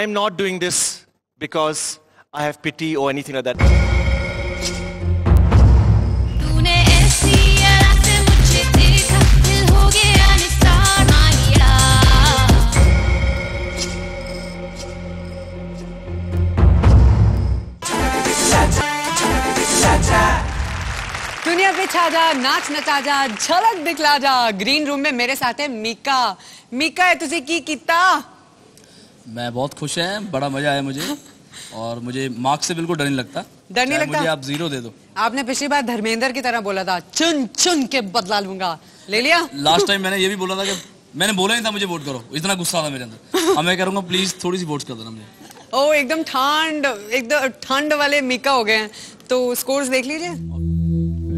Speaker 11: I am not doing this because I have pity or anything like that.
Speaker 5: दुनिया पे छा जा नाच नचा जा झलक दिखला जा ग्रीन रूम में मेरे साथ है मीका। मीका है तुझे की किता?
Speaker 14: मैं बहुत खुश है बड़ा मज़ा आया मुझे। और मुझे मार्क्स से बिल्कुल डर नहीं लगता।
Speaker 5: डर नहीं लगता?
Speaker 14: मुझे आप ज़ीरो दे दो।
Speaker 5: आपने पिछली बार धर्मेंद्र की तरह बोला था चुन चुन के बदला लूँगा। ले लिया?
Speaker 14: लास्ट टाइम मैंने ये भी बोला था कि मैंने बोला नहीं था मुझे वोट करो। इतना गुस्सा था मेरे अंदर। अब मैं करूँगा प्लीज़ थोड़ी सी वोट कर देना मुझे।
Speaker 5: ओ एकदम ठंड एकदम ठंड वाले मीका हो गए हैं। तो स्कोर्स देख लीजिए।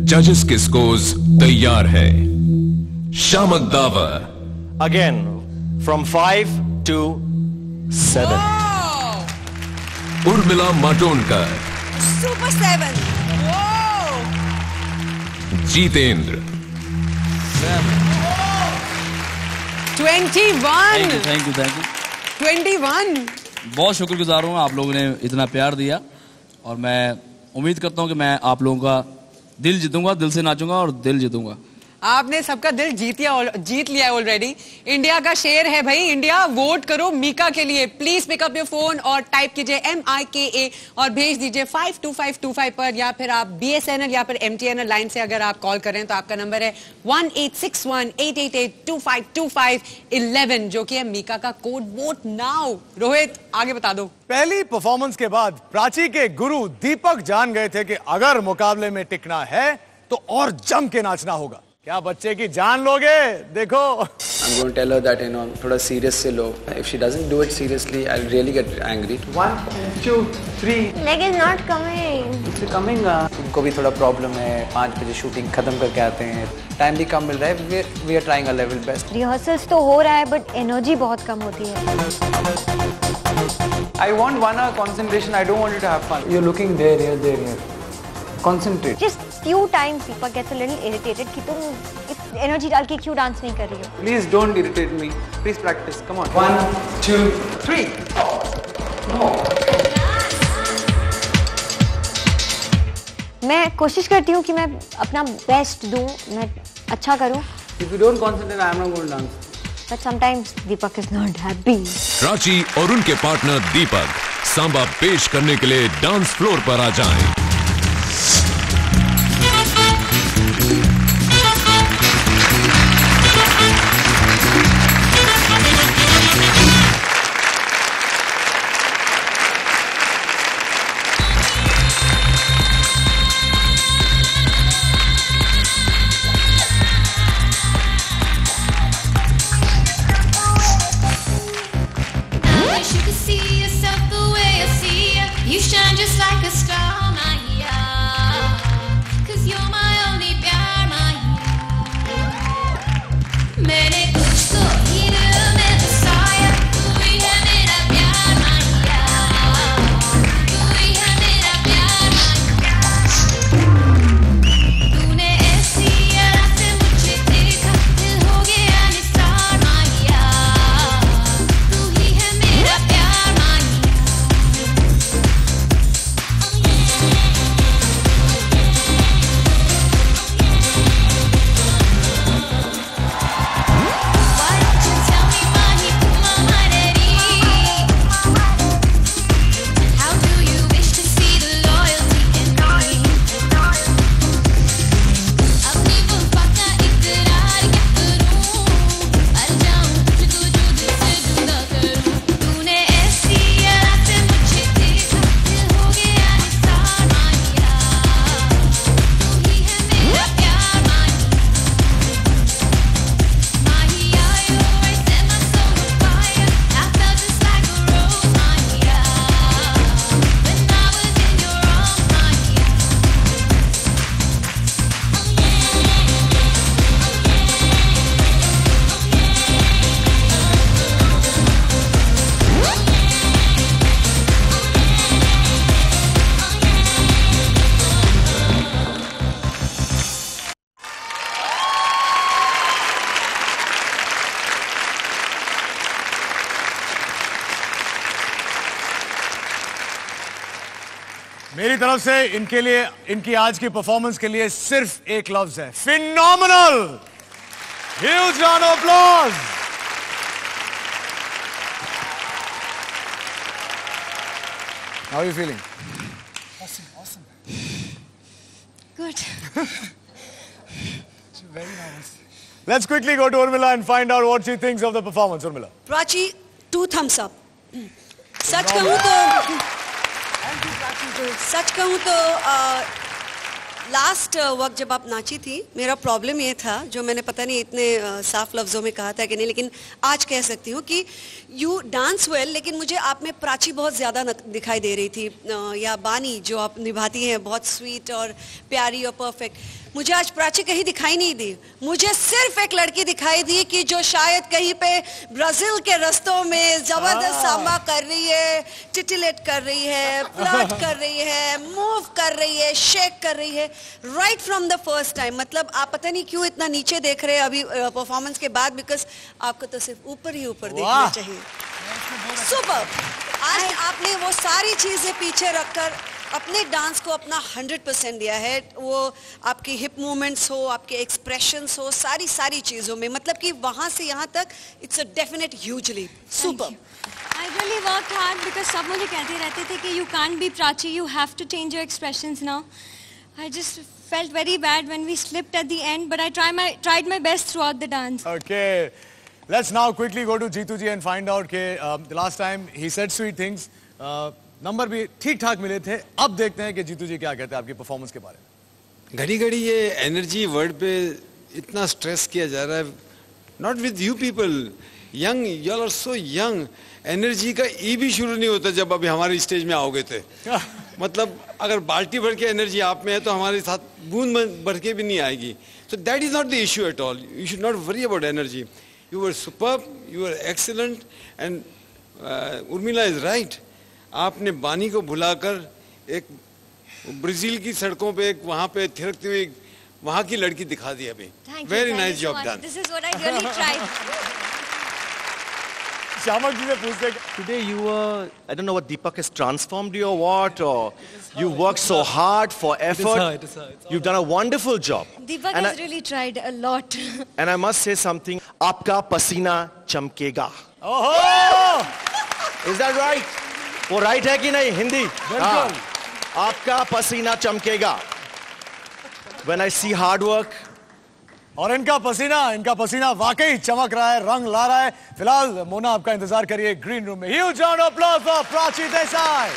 Speaker 3: जजेस के स्कोर्स तैयार है। Shiamak Davar
Speaker 11: Again, from five to seven.
Speaker 3: Urmila Matondkar
Speaker 9: super seven
Speaker 3: Jeetendra
Speaker 5: twenty one
Speaker 14: thank you thank you thank you
Speaker 5: twenty one
Speaker 14: बहुत शुक्रगुजार हूँ आप लोगों ने इतना प्यार दिया और मैं उम्मीद करता हूँ कि मैं आप लोगों का दिल जीतूँगा दिल से नाचूँगा और दिल जीतूँगा।
Speaker 5: आपने सबका दिल जीत लिया जीत लिया है ऑलरेडी इंडिया का शेर है भाई. इंडिया वोट करो मीका के लिए. Please pick up your phone और टाइप कीजिए एम आई के ए और भेज दीजिए five two five two five पर या फिर आप बी एस एन एल या फिर M T N L line से अगर आप कॉल करें तो आपका नंबर है one eight six one eight eight eight two five two five eleven जो कि है मीका का कोड वोट नाउ रोहित, आगे बता दो.
Speaker 4: पहली परफॉर्मेंस के बाद प्राची के गुरु दीपक जान गए थे कि अगर मुकाबले में टिकना है तो और जम के नाचना होगा। क्या बच्चे की जान लोगे देखो
Speaker 22: I'm going to tell her that you know थोड़ा serious से लो. If she doesn't do it seriously, I'll really get angry. One, two, three.
Speaker 23: Leg is not coming.
Speaker 22: It's coming. उनको भी थोड़ा प्रॉब्लम है पाँच बजे शूटिंग खत्म करके आते हैं टाइम भी कम मिल रहा है we are trying a level best
Speaker 23: rehearsals तो हो रहा है बट एनर्जी बहुत कम होती है
Speaker 22: I want one hour concentration I don't want you to have fun you are looking there here there here concentrate
Speaker 23: just few times Deepak gets a little irritated कि तुम एनर्जी डाल के क्यों dance नहीं कर रही हो?
Speaker 22: Please don't irritate me please practice come on one two three
Speaker 23: मैं कोशिश करती हूँ कि मैं अपना बेस्ट दूँ मैं अच्छा करूँ।
Speaker 22: If you don't concentrate I am not going to dance
Speaker 23: but sometimes Deepak is not happy
Speaker 3: Prachi और उनके पार्टनर दीपक सांबा पेश करने के लिए डांस फ्लोर पर आ जाएँ।
Speaker 4: तरफ़ से इनके लिए इनकी आज की परफॉर्मेंस के लिए सिर्फ़ एक लफ्ज है phenomenal huge round of applause How are you feeling?
Speaker 13: Awesome, awesome.
Speaker 17: Good.
Speaker 13: Very nice.
Speaker 4: Let's quickly go to Urmila and find out what she thinks of the performance. Urmila.
Speaker 9: Prachi two thumbs up सच कहूँ तो सच कहूँ तो last वक्त जब आप नाची थी, मेरा प्रॉब्लम ये था, जो मैंने पता नहीं इतने साफ़ लफ्ज़ों में कहा था कि नहीं, लेकिन आज कह सकती हूँ कि यू डांस वेल लेकिन मुझे आप में प्राची बहुत ज़्यादा दिखाई दे रही थी। या बानी जो आप निभाती हैं, बहुत स्वीट और प्यारी और परफेक्ट मुझे आज प्राची कहीं दिखाई नहीं दी। मुझे सिर्फ़ एक लड़की दिखाई दी कि जो शायद कहीं पे ब्राज़ील के रस्तों में ज़बरदस्त
Speaker 18: Ah.
Speaker 9: सांबा कर रही है टिटिलेट कर रही है फ्लर्ट कर रही है मूव कर रही है शेक कर रही है right from the first time मतलब आप पता नहीं क्यों इतना नीचे देख रहे हैं अभी परफॉर्मेंस के बाद बिकॉज़ आपको तो सिर्फ़ ऊपर ही ऊपर देखना चाहिए। सुपर आज आपने वो सारी चीज़ें पीछे रखकर अपने डांस को अपना 100 परसेंट दिया है। वो आपकी हिप मूवमेंट्स हो आपके एक्सप्रेशन हो सारी सारी चीज़ों में। मतलब कि वहाँ से यहाँ तक it's a definite hugely super
Speaker 1: I really work hard because सब मुझे कहते रहते थे कि you can be Prachi you have to change your expressions now I just felt very bad when we slipped at the end but I try my tried my best throughout the dance
Speaker 4: okay let's now quickly go to Jeetu ji and find out के last time he set sweet things Uh, number भी ठीक ठाक मिले थे। अब देखते हैं कि जीतू जी क्या कहते हैं आपकी परफॉर्मेंस के बारे में।
Speaker 12: घड़ी घड़ी ये एनर्जी वर्ड पे इतना स्ट्रेस किया जा रहा है। Not with you people young you are so young energy का ई भी शुरू नहीं होता जब अभी हमारे स्टेज में आओगे थे। मतलब अगर बाल्टी भर के एनर्जी आप में है तो हमारे साथ बूंद भर के भी नहीं आएगी। So that is not the issue at all you should not worry about energy you are super you are excellent and Urmila is right आपने बानी को भुलाकर एक ब्राज़ील की सड़कों पे एक वहाँ पे थिरकती हुई वहाँ की लड़की दिखा दी अभी
Speaker 1: very
Speaker 12: nice
Speaker 1: job
Speaker 12: done
Speaker 1: This is what I really tried.
Speaker 4: Shiamak ji से पूछते
Speaker 11: Today you were, I don't know what Deepak has transformed you or what, or you worked so hard for effort.
Speaker 19: her, it is her, it's
Speaker 11: You've done a wonderful job.
Speaker 1: Deepak
Speaker 11: And
Speaker 1: has
Speaker 11: I-
Speaker 1: really tried a lot.
Speaker 11: And I must say something, आपका पसीना चमकेगा.
Speaker 4: ओहो!
Speaker 11: Is that right? वो right है कि नहीं? हिंदी? हाँ. आपका पसीना चमकेगा. When I C hard work,
Speaker 4: और इनका पसीना इनका पसीना वाकई चमक रहा है रंग ला रहा है। फ़िलहाल मोना आपका इंतज़ार करिए ग्रीन रूम में। Huge round of applause for Prachi Desai.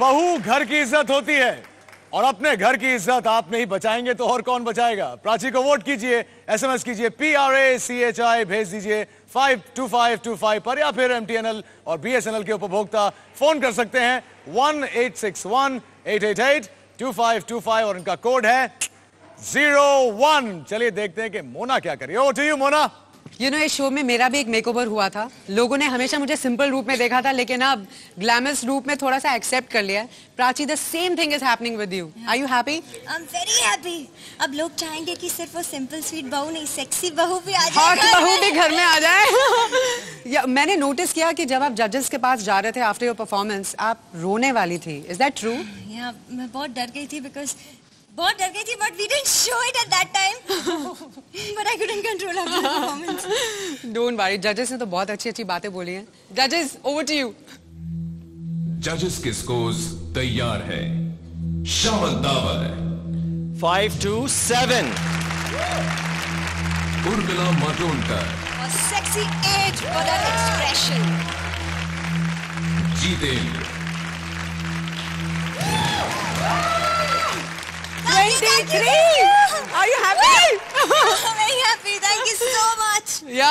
Speaker 4: बहू घर की इज़्ज़त होती है। और अपने घर की इज़्ज़त आप नहीं बचाएँगे तो और कौन बचाएगा? प्राची को वोट कीजिए, एसएमएस कीजिए P R A C H I भेज दीजिए five two five two five पर या फिर एमटीएनएल और बीएसएनएल के उपभोक्ता फ़ोन कर सकते हैं one eight six one eight eight eight two five two five और इनका कोड है ज़ीरो वन चलिए देखते हैं कि मोना क्या करिए over to you Mona.
Speaker 5: You know इस शो में मेरा भी एक मेकओवर हुआ था। लोगों ने हमेशा मुझे सिंपल रूप में देखा था लेकिन अब ग्लैमरस रूप में थोड़ा सा एक्सेप्ट कर लिया है। Prachi the same thing is happening with you are you happy
Speaker 1: I'm very happy. अब लोग चाहेंगे कि सिर्फ़ वो सिंपल स्वीट बहू नहीं सेक्सी बहू भी आ जाए।
Speaker 5: हॉट बहू भी घर में आ जाए। या, मैंने नोटिस किया कि जब आप जजेस के पास जा रहे थे आफ्टर योर परफॉर्मेंस आप रोने वाली थी। इज़ दैट ट्रू
Speaker 1: Yeah, मैं बहुत डर गई थी बिकॉज़ बहुत डर गई थी but we didn't show it at that time but I couldn't control after performance
Speaker 5: don't worry जजेस ने तो बहुत अच्छी अच्छी बातें बोली हैं। जजेस ओवर टू यू
Speaker 3: जजेस के स्कोर्स तैयार है। Shiamak Davar
Speaker 11: five two seven
Speaker 3: Urmila Matondkar
Speaker 9: और सेक्सी एज बदल expression
Speaker 3: Jeetendra
Speaker 5: 23 Are you happy?
Speaker 1: Very happy. Thank you so much.
Speaker 5: या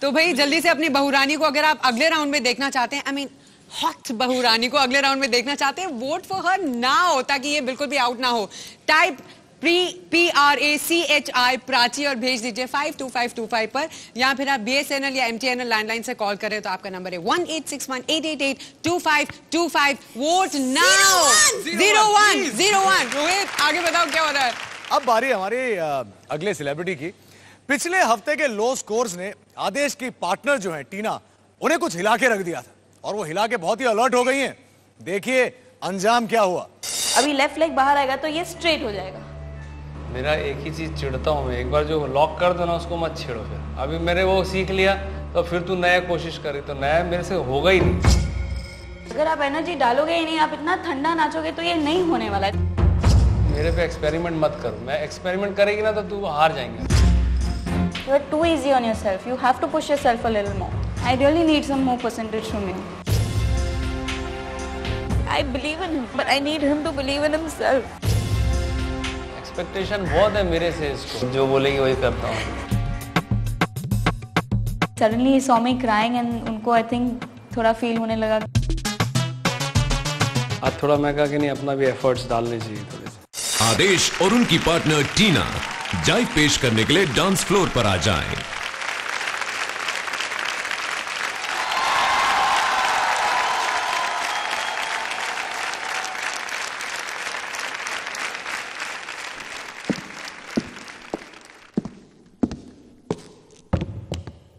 Speaker 5: तो भाई जल्दी से अपनी बहुरानी को अगर आप अगले राउंड में देखना चाहते हैं आई मीन हॉट बहुरानी को अगले राउंड में देखना चाहते हैं वोट फॉर हर ना हो ताकि ये बिल्कुल भी आउट ना हो type pre P R A C H I Prachi और भेज दीजिए five two five two five पर। या फिर आप बी एस एन एल या M T N L landline से कॉल करें तो आपका नंबर है one eight six one eight eight eight two five two five vote now zero one zero one Rohit आगे बताओ क्या हो रहा है?
Speaker 4: अब बारी हमारी अगले सेलिब्रिटी की। पिछले हफ़्ते के लो स्कोर्स ने आदेश की पार्टनर जो है टीना उन्हें कुछ हिला के रख दिया था। और वो हिला के बहुत ही अलर्ट हो गई हैं। देखिए अंजाम क्या हुआ।
Speaker 24: अभी लेफ़्ट लेग बाहर आएगा तो ये स्ट्रेट हो जाएगा।
Speaker 25: मेरा एक ही चीज़ चिढ़ता हूँ मैं एक बार जो लॉक कर दो ना उसको मत छेड़ो फिर अभी मेरे वो सीख लिया तो फिर तू नया कोशिश करे तो नया मेरे से होगा ही नहीं
Speaker 24: अगर आप एनर्जी डालोगे ही नहीं आप इतना ठंडा नाचोगे तो ये नहीं होने वाला है
Speaker 25: मेरे पे एक्सपेरिमेंट मत करो मैं एक्सपेरिमेंट करेगी ना तो तू हार जाएँगे
Speaker 24: You are too easy on yourself. You have to push yourself a little more. I really need some more percentage from you. I believe in him, but I need him to believe in himself.
Speaker 25: Expectation बहुत है मेरे से इसको। जो बोलेगी वही करता हूँ।
Speaker 24: Suddenly saw me crying and उनको आई थिंक थोड़ा फील होने लगा।
Speaker 25: आज थोड़ा मैं कहा कि नहीं अपना भी एफर्ट्स डालने चाहिए थोड़े से।
Speaker 3: आदेश और उनकी पार्टनर टीना जाइव पेश करने के लिए डांस फ्लोर पर आ जाएँ।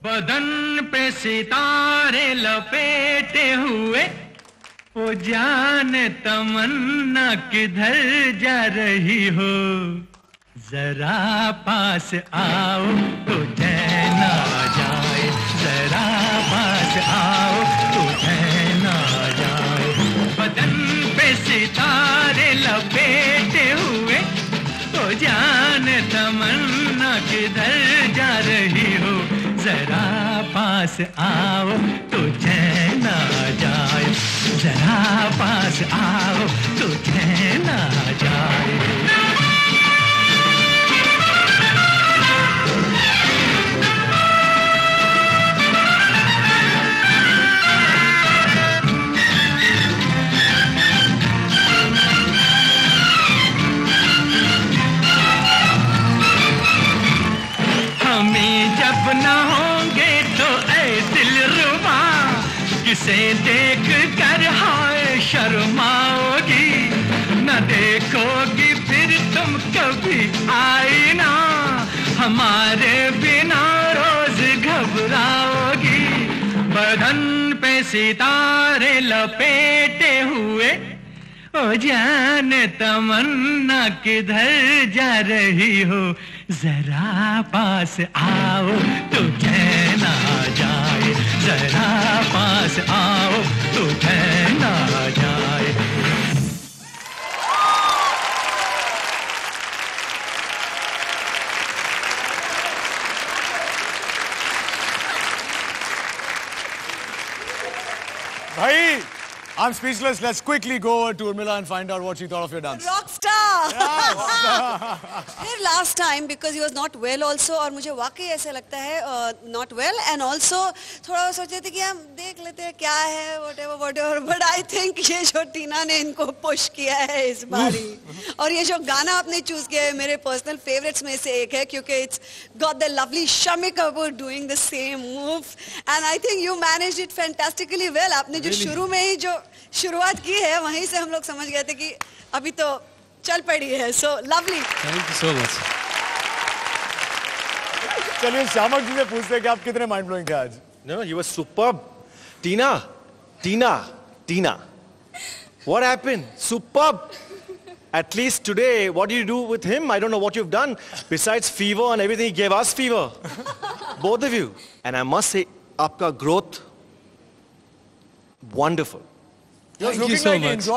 Speaker 26: बदन पे सितारे लपेटे हुए वो जान तमन्ना किधर जा रही हो। जरा पास आओ तो आ जाए, जरा पास आओ तो आ जाए। बदन पे सितारे लपेटे हुए तो जान तमन्ना किधर जा रही हो। जरा पास आओ तो ना जाए। जरा पास आओ तो ना जाए। जब न होंगे तो ऐ दिल रुबा किसे देख कर हाय शर्माओगी? न देखोगी फिर तुम कभी आई ना हमारे बिना रोज घबराओगी। बदन पे सितारे लपेटे हुए। ओ जान तमन्ना किधर जा रही हो? जरा पास आओ तो चैन आ जाए। जरा पास आओ तो चैन आ जाए।
Speaker 4: भाई I'm speechless. Let's quickly go over to Urmila and find out what she thought of your dance.
Speaker 9: Rock star फिर last time because he was not well also और मुझे वाकई ऐसे लगता है नॉट वेल एंड ऑल्सो थोड़ा सोचे थे कि हम देख लेते हैं क्या है whatever whatever but I think ये जो टीना ने इनको पुश किया है इस बारी और ये जो गाना आपने चूज किया है मेरे पर्सनल फेवरेट्स में से एक है क्योंकि it's got the lovely Shammi Kapoor doing the same move and I think you manage it fantastically well आपने जो
Speaker 14: Really?
Speaker 9: शुरू में ही जो शुरुआत की है वहीं से हम लोग समझ गए थे कि अभी तो चल पड़ी है so lovely
Speaker 14: thank you so much
Speaker 4: चलिए श्यामक जी से पूछते हैं कि आप कितने माइंड ब्लोइंग थे आज
Speaker 11: No, you were superb. Tina, Tina, Tina. What happened? Superb. At least today, what do you do with him? I don't know what you've done. Besides fever and everything, he gave us fever. Both of you. And I must say, आपका growth, wonderful.
Speaker 4: He was
Speaker 14: Thank you so much.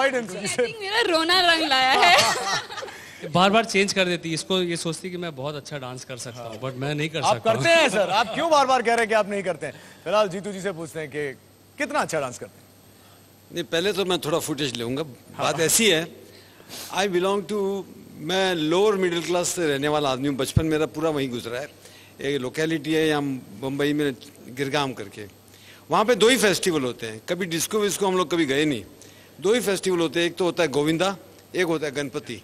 Speaker 17: मेरा रोना रंग लाया है।
Speaker 14: बार बार change कर देती है इसको ये सोचती कि मैं बहुत अच्छा डांस कर सकता हूँ बट मैं नहीं कर
Speaker 4: आप
Speaker 14: सकता हूँ।
Speaker 4: करते हैं सर आप क्यों बार बार कह रहे हैं कि आप नहीं करते हैं? फ़िलहाल जीतू जी से पूछते हैं कि कितना अच्छा डांस करते हैं?
Speaker 12: नहीं पहले तो मैं थोड़ा फुटेज लूँगा। बात ऐसी है आई बिलोंग टू मैं लोअर मिडिल क्लास से रहने वाला आदमी हूँ। बचपन मेरा पूरा वहीं गुजरा है। एक लोकेलिटी है यहाँ बम्बई में गिरगाम करके। वहाँ पे दो ही फेस्टिवल होते हैं। कभी डिस्को विस्को हम लोग कभी गए नहीं। दो ही फेस्टिवल होते हैं। एक तो होता है गोविंदा, एक होता है गणपति।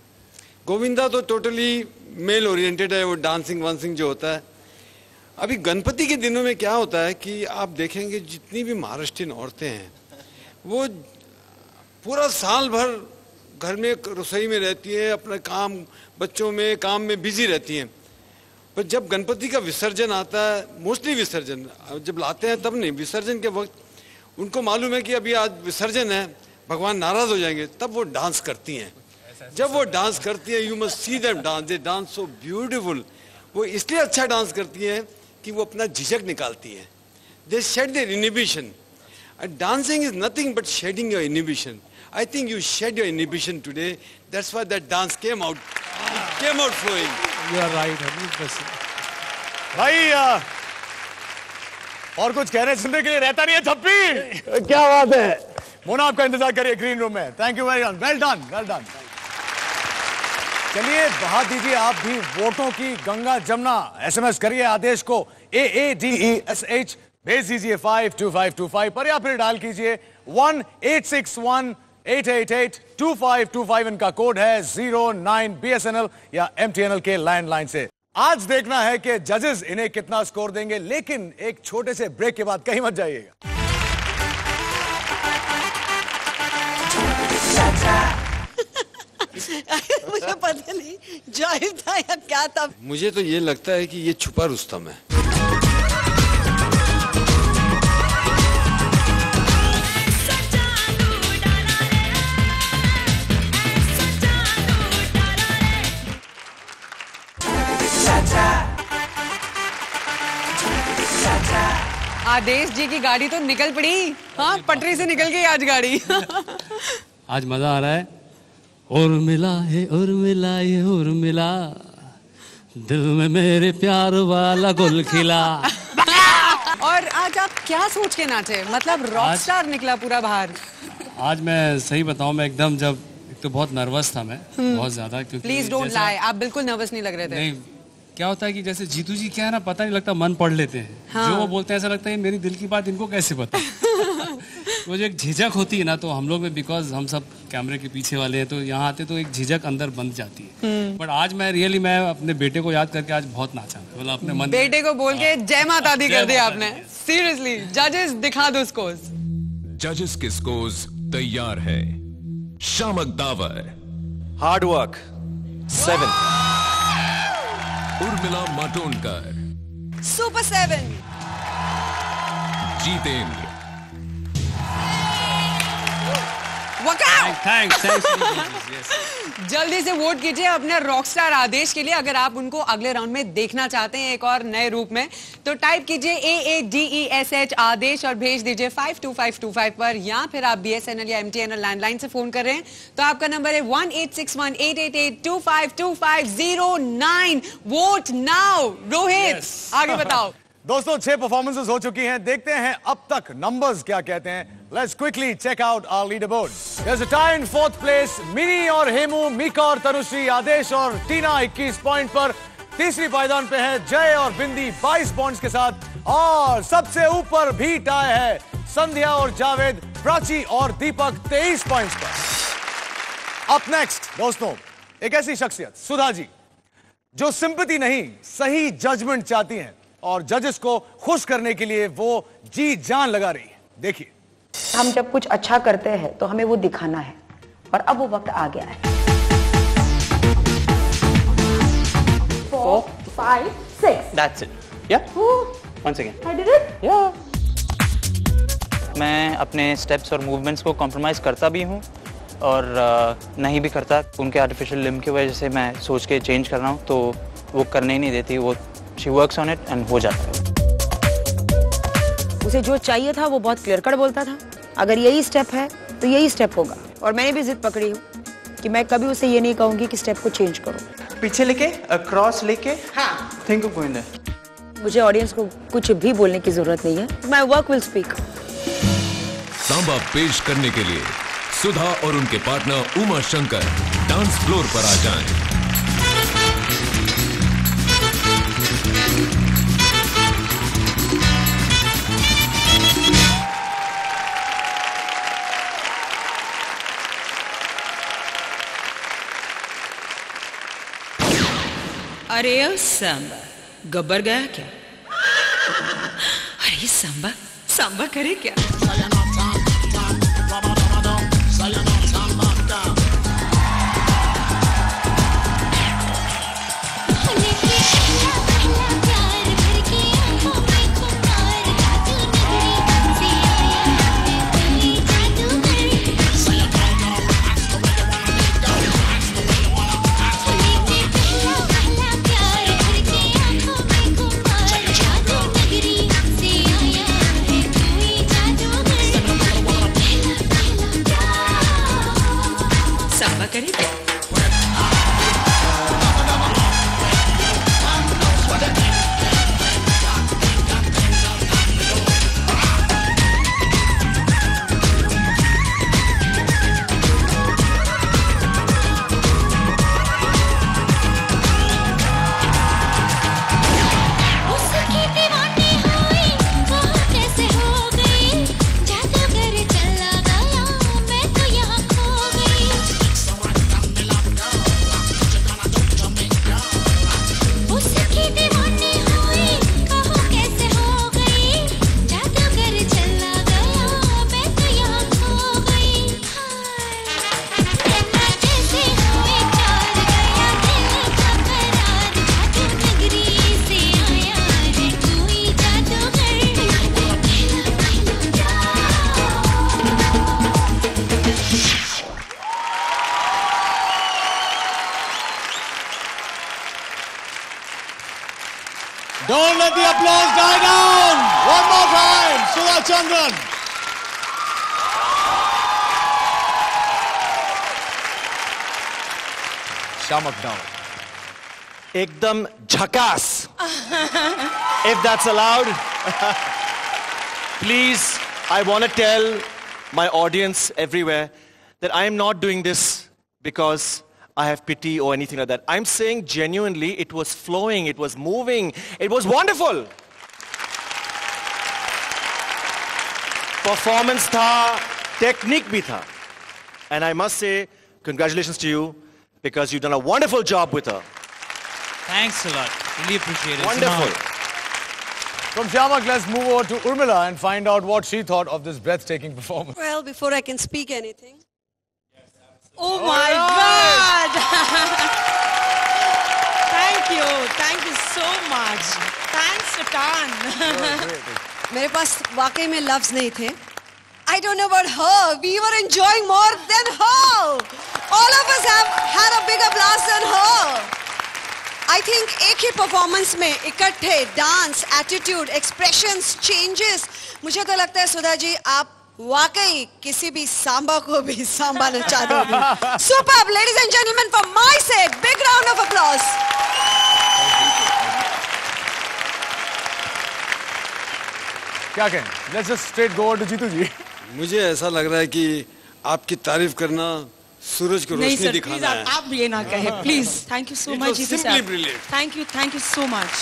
Speaker 12: गोविंदा तो टोटली मेल ओरिएंटेड है, वो डांसिंग वांसिंग जो होता है। अभी गणपति के दिनों में क्या होता है कि आप देखेंगे जितनी भी महाराष्ट्रियन औरतें हैं, वो पूरा साल भर घर में रसोई में रहती हैं, अपने काम, बच्चों में, काम में बिज़ी रहती हैं। पर जब गणपति का विसर्जन आता है मोस्टली विसर्जन जब लाते हैं तब नहीं विसर्जन के वक्त उनको मालूम है कि अभी आज विसर्जन है भगवान नाराज़ हो जाएँगे तब वो डांस करती हैं। जब वो डांस करती हैं you must see them dance they dance so beautiful वो इसलिए अच्छा डांस करती हैं कि वो अपना झिझक निकालती हैं। They shed their inhibition dancing is nothing but shedding your inhibition I think you shed your inhibition today that's why that dance came out came out flowing
Speaker 4: you are right भाई और कुछ कहने सुनने के लिए रहता नहीं है थप्पी क्या बात है? मोना आपका इंतज़ार करिए ग्रीन रूम में। Thank you very much well done well done चलिए बहा दीजिए आप भी वोटों की गंगा जमुना। एसएमएस करिए आदेश को A A D E S H भेज दीजिए five two five two five पर या फिर डायल कीजिए one eight six one eight eight eight two five two five इनका कोड है zero nine B S N L या एम टी एन एल के लैंडलाइन से। आज देखना है कि जजेस इन्हें कितना स्कोर देंगे लेकिन एक छोटे से ब्रेक के बाद कहीं मत जाइएगा।
Speaker 9: मुझे पता नहीं ज़ाहिर था या क्या था।
Speaker 12: मुझे तो ये लगता है कि ये छुपा रुस्तम है।
Speaker 5: आदेश जी की गाड़ी तो निकल पड़ी। हाँ पटरी से निकल गई आज गाड़ी।
Speaker 25: आज मज़ा आ रहा है। और मिला है और मिला है और मिला। दिल में मेरे प्यार वाला गुल खिला।
Speaker 5: और आज आप क्या सोच के नाचे? मतलब रॉक
Speaker 25: आज-
Speaker 5: स्टार निकला पूरा बाहर।
Speaker 25: आज मैं सही बताऊँ मैं एकदम जब एक तो बहुत नर्वस था मैं बहुत ज़्यादा क्योंकि
Speaker 5: प्लीज़ डोंट लाई आप बिल्कुल नर्वस नहीं लग रहे थे।
Speaker 25: नहीं क्या होता है कि जैसे जीतू जी क्या है ना पता नहीं लगता मन पढ़ लेते हैं।
Speaker 5: हाँ।
Speaker 25: जो वो बोलते हैं ऐसा लगता है मेरी दिल की बात इनको कैसे पता? वो जो एक झिझक होती है ना तो हम लोग में बिकॉज़ हम सब कैमरे के पीछे वाले हैं तो यहाँ आते तो एक झिझक अंदर बंद जाती है।
Speaker 5: हम्म।
Speaker 25: बट आज मैं रियली मैं अपने बेटे को याद करके आज बहुत नाचा मतलब अपने मन
Speaker 5: बेटे को बोल के जय माता दी कर दिया आपने। सीरियसली जजेस दिखा दो स्कोर्स
Speaker 3: जजेस के स्कोर्स तैयार है। Shiamak
Speaker 11: Davar. Hard work
Speaker 3: seven Urmila
Speaker 9: Matondkar super
Speaker 3: seven
Speaker 25: Jeetendra.
Speaker 5: जल्दी से वोट कीजिए अपने रॉकस्टार आदेश के लिए अगर आप उनको अगले राउंड में देखना चाहते हैं एक और नए रूप में तो टाइप कीजिए A A D E S H Aadesh और भेज दीजिए five two five two five पर। या फिर आप बी एस एन एल या M T N L landline से फ़ोन कर रहे हैं तो आपका नंबर है one eight six one eight eight eight two five two five zero nine vote now Rohit आगे बताओ।
Speaker 4: दोस्तों छह परफॉर्मेंसेस हो चुकी हैं देखते हैं अब तक नंबर्स क्या कहते हैं। Check out our leaderboard there is a tie in fourth place Mini और हेमू मीका और तनुश्री आदेश और टीना 21 पॉइंट पर। तीसरी पायदान पे है जय और बिंदी 22 पॉइंट्स के साथ। और सबसे ऊपर भी टाई है संध्या और जावेद, प्राची और दीपक 23 पॉइंट्स पर। अप नेक्स्ट दोस्तों, एक ऐसी शख्सियत, सुधा जी, जो सिंपति नहीं, सही जजमेंट चाहती हैं। और जजेस को खुश करने के लिए वो जी जान लगा रही है। देखिए
Speaker 27: हम जब कुछ अच्छा करते हैं तो हमें वो दिखाना है और अब वो वक्त आ गया है Four, five, six.
Speaker 28: That's it. Yeah.
Speaker 27: Ooh,
Speaker 28: Once again.
Speaker 27: I did it.
Speaker 28: Yeah. मैं अपने स्टेप्स और मूवमेंट्स को कॉम्प्रोमाइज़ करता भी हूँ और अ, नहीं भी करता उनके आर्टिफिशियल लिम की वजह से मैं सोच के चेंज कर रहा हूँ तो वो करने ही नहीं देती वो she works on it and हो जाता है
Speaker 27: उसे जो चाहिए था वो बहुत क्लियर कट बोलता था अगर यही स्टेप है तो यही स्टेप होगा। और मैंने भी जिद पकड़ी हूँ कि मैं कभी उसे ये नहीं कहूँगी कि स्टेप को चेंज करो।
Speaker 28: पीछे लेके क्रॉस लेके? हाँ। थिंक ऑफ़ गोइंग
Speaker 27: मुझे ऑडियंस को कुछ भी बोलने की ज़रूरत नहीं है। My work will speak
Speaker 3: samba पेश करने के लिए सुधा और उनके partner Uma Shankar dance floor पर आ जाएँ।
Speaker 21: अरे ओ सांबा गब्बर गया क्या? अरे सांबा सांबा करे क्या?
Speaker 4: Chandran. Shah McDowell.
Speaker 11: Ekdam jhakas. if that's allowed. Please, I want to tell my audience everywhere that I am not doing this because I have pity or anything like that. I'm saying genuinely it was flowing, it was moving, it was wonderful. Performance था, technique भी था. And I must say, congratulations to you because you've done a wonderful job with her.
Speaker 29: Thanks a lot. Really appreciate it.
Speaker 11: Wonderful.
Speaker 4: From Shamak, let's move over to Urmila and find out what she thought of this breathtaking performance.
Speaker 9: Well, before I can speak anything.
Speaker 10: Oh my God! Thank you. Thank you so much. Thanks, Ratan.
Speaker 9: मेरे पास वाकई में लफ्ज नहीं थे I don't know about her. We were enjoying more than her. All of us have had a bigger blast than her. I think एक ही performance में इकट्ठे dance attitude expressions changes मुझे तो लगता है सुधा जी आप वाकई किसी भी सांबा को भी सांबा नचा दोगी super ladies and gentleman for my sake big round of applause
Speaker 4: क्या कहें? Let's just straight go to Jeetu ji
Speaker 12: मुझे ऐसा लग रहा है कि आपकी तारीफ़ करना सूरज को रोशनी दिखाना है।
Speaker 10: आप ये ना कहें
Speaker 12: please
Speaker 10: thank
Speaker 12: you
Speaker 10: so
Speaker 12: much
Speaker 10: thank you thank you so much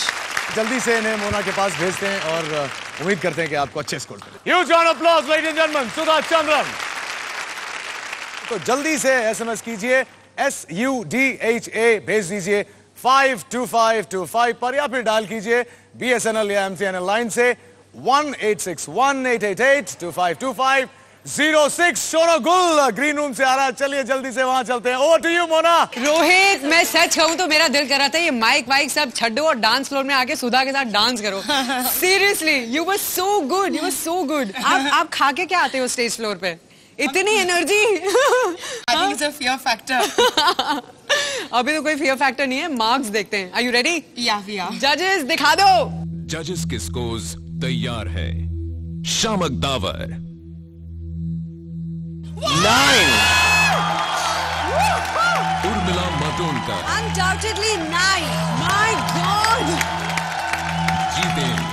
Speaker 4: जल्दी से इन्हें मोना के पास भेजते हैं और uh, उम्मीद करते हैं कि आपको अच्छे स्कोर मिले। Huge round of applause ladies and gentleman Sudha Chandran तो जल्दी से एसएमएस कीजिए S U D H A भेज दीजिए five two five two five पर या फिर डायल कीजिए बीएसएनएल या एमसीएनएल लाइन से। One eight six one eight eight eight two five two five zero six शोनो गुल ग्रीन रूम से आ रहा है। चलिए जल्दी से वहाँ चलते हैं। Over to you Mona
Speaker 5: Rohit मैं सच कहूँ तो मेरा दिल कर रहा था ये माइक वाइक सब छड्डो और डांस फ्लोर में आके सुधा के साथ डांस करो। Seriously you were so good you were so good आप आप खा के क्या आते हो स्टेज फ्लोर पे? इतनी एनर्जी
Speaker 10: अ फैक्टर
Speaker 5: अभी तो कोई फियर फैक्टर नहीं है मार्क्स देखते हैं। आर यू रेडी
Speaker 10: या आर
Speaker 5: जजेस दिखा दो।
Speaker 3: जजेस के स्कोर्स तैयार है। Shiamak Davar
Speaker 11: nine
Speaker 3: Urmila Matondkar.
Speaker 9: Undoubtedly nine. My God.
Speaker 3: Jeetendra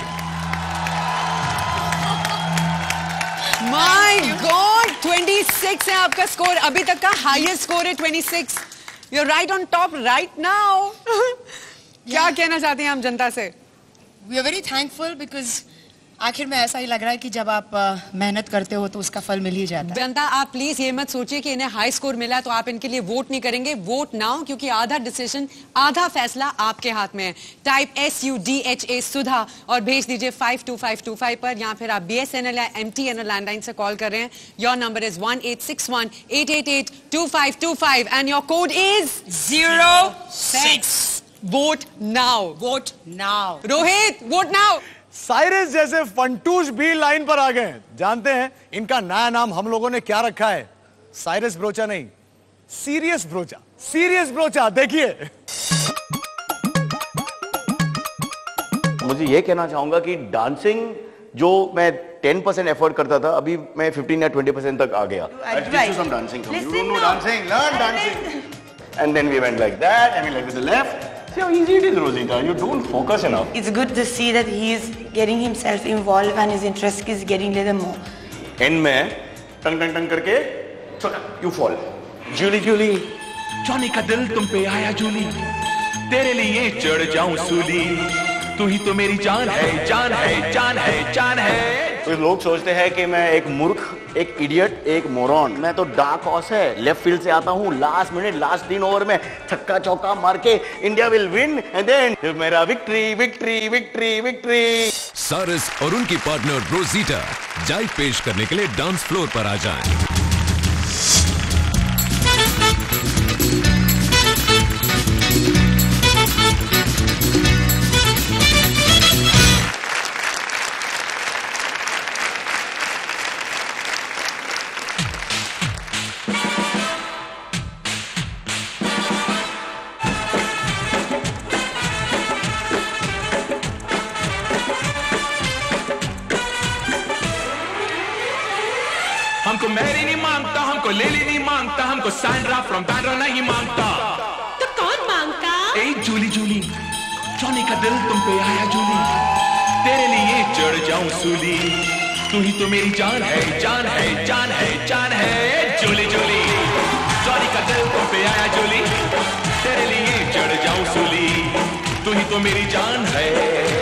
Speaker 5: my God 26 है आपका स्कोर अभी तक का हाईएस्ट स्कोर है 26 you are right on top right now क्या कहना चाहते हैं हम जनता से?
Speaker 10: We are very thankful because आखिर में ऐसा ही लग रहा है कि जब आप मेहनत करते हो तो उसका फल मिल ही जाता है।
Speaker 5: जनता आप प्लीज़ ये मत सोचिए कि इन्हें हाई स्कोर मिला तो आप इनके लिए वोट नहीं करेंगे। वोट नाउ क्योंकि आधा डिसीज़न आधा फैसला आपके हाथ में है। Type S U D H A Sudha और भेज दीजिए five two five two five पर। या फिर आप बी एस एन एल या M T N L landline से कॉल कर रहे हैं। Your number is one eight six one eight eight eight two five two five and your code is
Speaker 10: zero six
Speaker 5: vote now
Speaker 10: vote now
Speaker 5: Rohit vote now
Speaker 4: Cyrus जैसे फंटूश भी line पर आ गए जानते हैं इनका नया नाम हम लोगों ने क्या रखा है? साइरस ब्रोचा नहीं सीरियस ब्रोचा सीरियस ब्रोचा देखिए।
Speaker 30: मुझे ये कहना चाहूँगा कि डांसिंग जो मैं 10 परसेंट एफर्ट करता था अभी मैं 15 या 20 परसेंट तक आ गया. Dancing you
Speaker 10: Listen
Speaker 30: don't know
Speaker 10: now.
Speaker 30: dancing learn dancing. And then we went see how easy it is Rosita you don't focus enough
Speaker 31: It's good to see that he is getting himself involved and his interest is getting little more.
Speaker 30: End में टंग टंग टंग करके you fall. Julie Julie
Speaker 32: Johnny का दिल तुम पे आया जूली तेरे लिए चढ़ जाऊँ सूली तू ही तो मेरी जान है जान है जान है जान है।
Speaker 30: तो लोग सोचते हैं कि मैं एक मूर्ख एक इडियट एक मोरन मैं तो डार्क हॉर्स है। लेफ़्ट फ़ील्ड से आता हूँ लास्ट मिनट लास्ट तीन ओवर में छक्का चौका मार के India will win and then मेरा victory victory victory victory
Speaker 3: Cyrus और उनकी पार्टनर रोजीटा जाइव पेश करने के लिए डांस फ्लोर पर आ जाएँ।
Speaker 32: सूली तू ही तो मेरी जान है जान है जान है जान है। जोली जोली सॉरी का दिल तुम पे आया जोली तेरे लिए चढ़ जाऊँ सूली। तू ही तो मेरी जान है।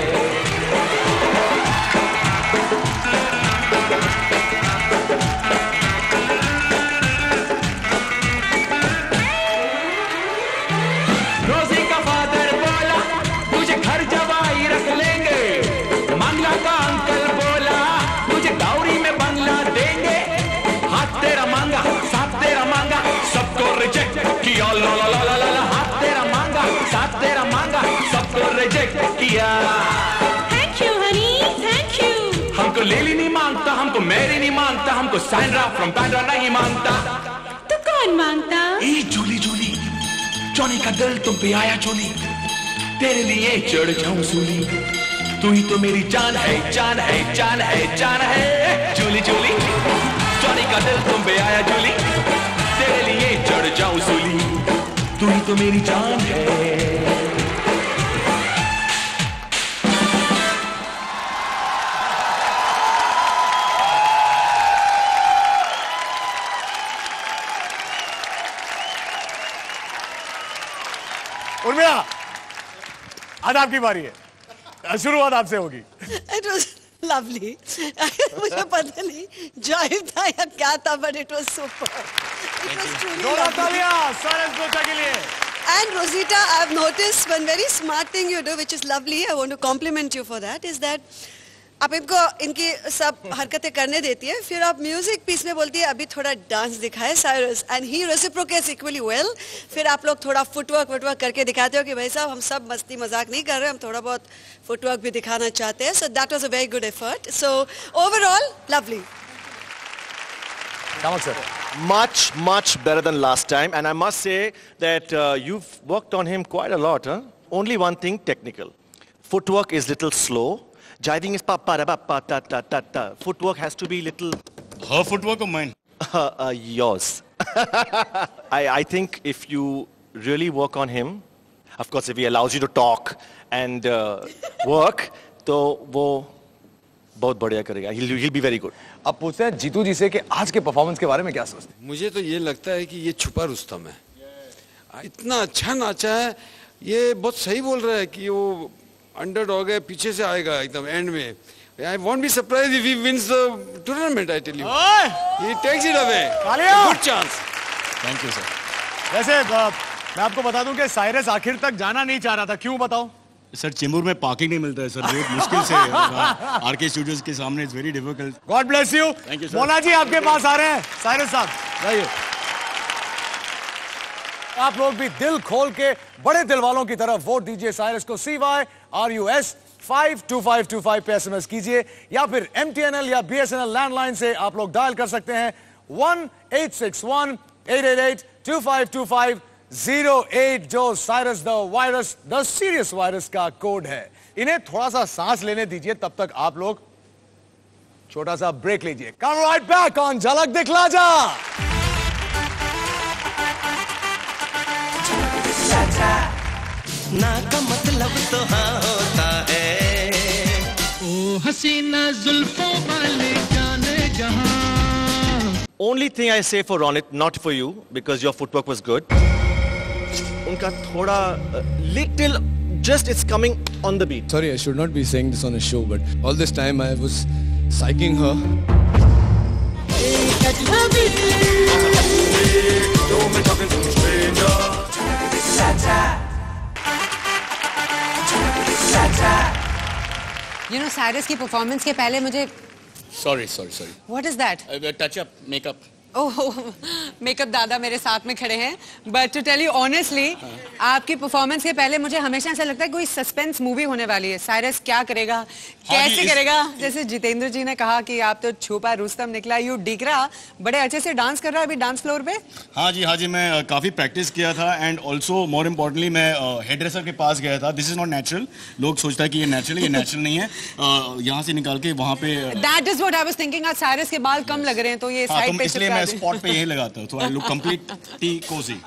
Speaker 32: सैंड्रा फ्रॉम बैंड्रा नहीं माँगता
Speaker 25: तो कौन माँगता
Speaker 32: ए जूली जूली जॉनी का दिल तुम पे आया जूली तेरे लिए चढ़ जाऊँ सूली। तू ही तो मेरी जान है जान है जान है जान है। जूली जूली जॉनी का दिल तुम पे आया जूली तेरे लिए चढ़ जाऊँ सूली। तू ही तो मेरी जान है।
Speaker 4: आज आपकी बारी है शुरुआत आपसे होगी
Speaker 9: इट वाज लवली मुझे पता नहीं ज़ाहिर था या क्या था बट इट वाज सुपर
Speaker 4: के लिए
Speaker 9: And Rosita, I've noticed one very smart thing you do, which is lovely. I want to compliment you for that. Is that आप इनको इनकी सब हरकतें करने देती है फिर आप म्यूज़िक पीस में बोलती है अभी थोड़ा डांस दिखाए Cyrus and he reciprocates equally well फिर आप लोग थोड़ा फुटवर्क वुटवर्क करके दिखाते हो कि भाई साहब हम सब मस्ती मज़ाक नहीं कर रहे हम थोड़ा बहुत फुटवर्क भी दिखाना चाहते हैं so that was a very good effort so overall lovely
Speaker 4: कामक sir
Speaker 11: Much, much better than last time. And I must say that uh, you've worked on him quite a lot. Huh? Only one thing technical. Footwork is little slow. Jiving is pa pa da pa pa ta ta ta ta. Footwork has to be little.
Speaker 30: Her footwork or mine?
Speaker 11: Uh, uh, yours. I, I think if you really work on him, of course, if he allows you to talk and uh, work, तो वो बहुत बढ़िया करेगा. He'll, he'll be very good.
Speaker 4: अब पूछते हैं जीतू जी से कि आज के परफॉर्मेंस के बारे में क्या सोचते हैं
Speaker 12: मुझे तो ये लगता है कि ये छुपा रुस्तम है इतना अच्छा नाचा है ये बहुत सही बोल रहा है कि वो अंडर डॉग है पीछे से आएगा एकदम एंड में। I won't be surprise if he wins the tournament I tell you he takes it
Speaker 4: away!
Speaker 12: Good chance
Speaker 30: thank you sir
Speaker 4: वैसे मैं आपको बता दूँ कि साइरस आखिर तक जाना नहीं चाह रहा था। क्यों बताओ
Speaker 30: सर चेंबूर में पार्किंग नहीं मिलता है सर बहुत मुश्किल से आर के स्टूडियोज के सामने it's very difficult
Speaker 4: God bless you
Speaker 30: Thank you, sir.
Speaker 4: Mona ji आपके पास आ रहे हैं। साइरस साहब जाइए। आप लोग भी दिल खोल के बड़े दिल वालों की तरफ़ वोट दीजिए साइरस को C Y R U S five two five two five पे एसएमएस कीजिए, या फिर एम टी एन एल या B S N L landline से आप लोग डायल कर सकते हैं। One eight six one eight eight eight two five two five zero eight जो Cyrus the virus the serious virus का कोड है। इन्हें थोड़ा सा सांस लेने दीजिए, तब तक आप लोग छोटा सा ब्रेक लीजिए। कम राइट बैक ऑन झलक दिखला जा।
Speaker 32: ना का मतलब तो हाँ होता है
Speaker 25: ओ हसीना जुल्फों वाले जाने जहाँ
Speaker 11: Only thing I say for Ronit, not for you, because your footwork was good. उनका थोड़ा uh, little, just it's coming on the beat.
Speaker 33: Sorry, I should not be saying this on a show, but all this time I was psyching her.
Speaker 5: You know Cyrus की performance के पहले मुझे
Speaker 30: sorry sorry sorry
Speaker 5: what is that
Speaker 30: touch up makeup
Speaker 5: oh makeup दादा मेरे साथ में खड़े हैं। But to tell you honestly आपकी परफॉर्मेंस के पहले मुझे हमेशा ऐसा लगता है कोई सस्पेंस मूवी होने वाली है। साइरस क्या करेगा? कैसे
Speaker 30: इस-
Speaker 5: करेगा? जैसे जितेंद्र जी ने कहा कि आप तो छुपा रुस्तम निकला यू डिगरा बड़े अच्छे से डांस कर रहा है अभी डांस फ्लोर पे?
Speaker 30: हाँ जी हाँ जी मैं काफ़ी प्रैक्टिस किया था एंड ऑल्सो मोर इम्पोर्टेंटली मैं हेयर ड्रेसर के पास गया था। दिस इज़ नॉट नेचुरल लोग सोचता है कि ये नेचुरल ये नेचुरल नहीं है। यहाँ से निकाल के वहाँ पे
Speaker 5: that is what I was thinking आज साइरस के बाल कम लग रहे हैं तो ये
Speaker 30: हाँ
Speaker 5: साइड
Speaker 30: तो
Speaker 5: पे
Speaker 30: इसलिए
Speaker 5: चिपका
Speaker 30: मैं स्पॉट पे यही लगाता हूँ तो I look completely cozy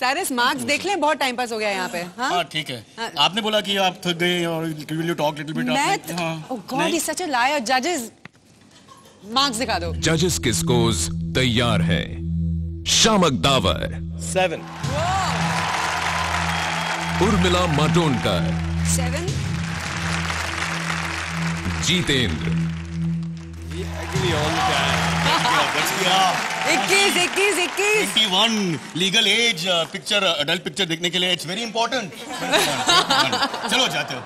Speaker 5: Cyrus marks देख लें बहुत टाइम पास हो गया यहाँ पे हाँ?
Speaker 30: हाँ ठीक है।
Speaker 5: हाँ।
Speaker 30: आपने बोला कि आप थक गए और will you talk little bit
Speaker 5: मैं oh God, he's such a liar. Judges, marks दिखा दो।
Speaker 3: जजेस के स्कोर्स तैयार है। शामक दावर
Speaker 11: सेवन
Speaker 3: उर्मिला माटोंडकर
Speaker 5: सेवन
Speaker 3: जीतेंद्र
Speaker 5: इक्कीस इक्कीस इक्कीस।
Speaker 30: 21 legal age picture adult picture देखने के लिए इट्स वेरी इंपॉर्टेंट चलो जाते हो।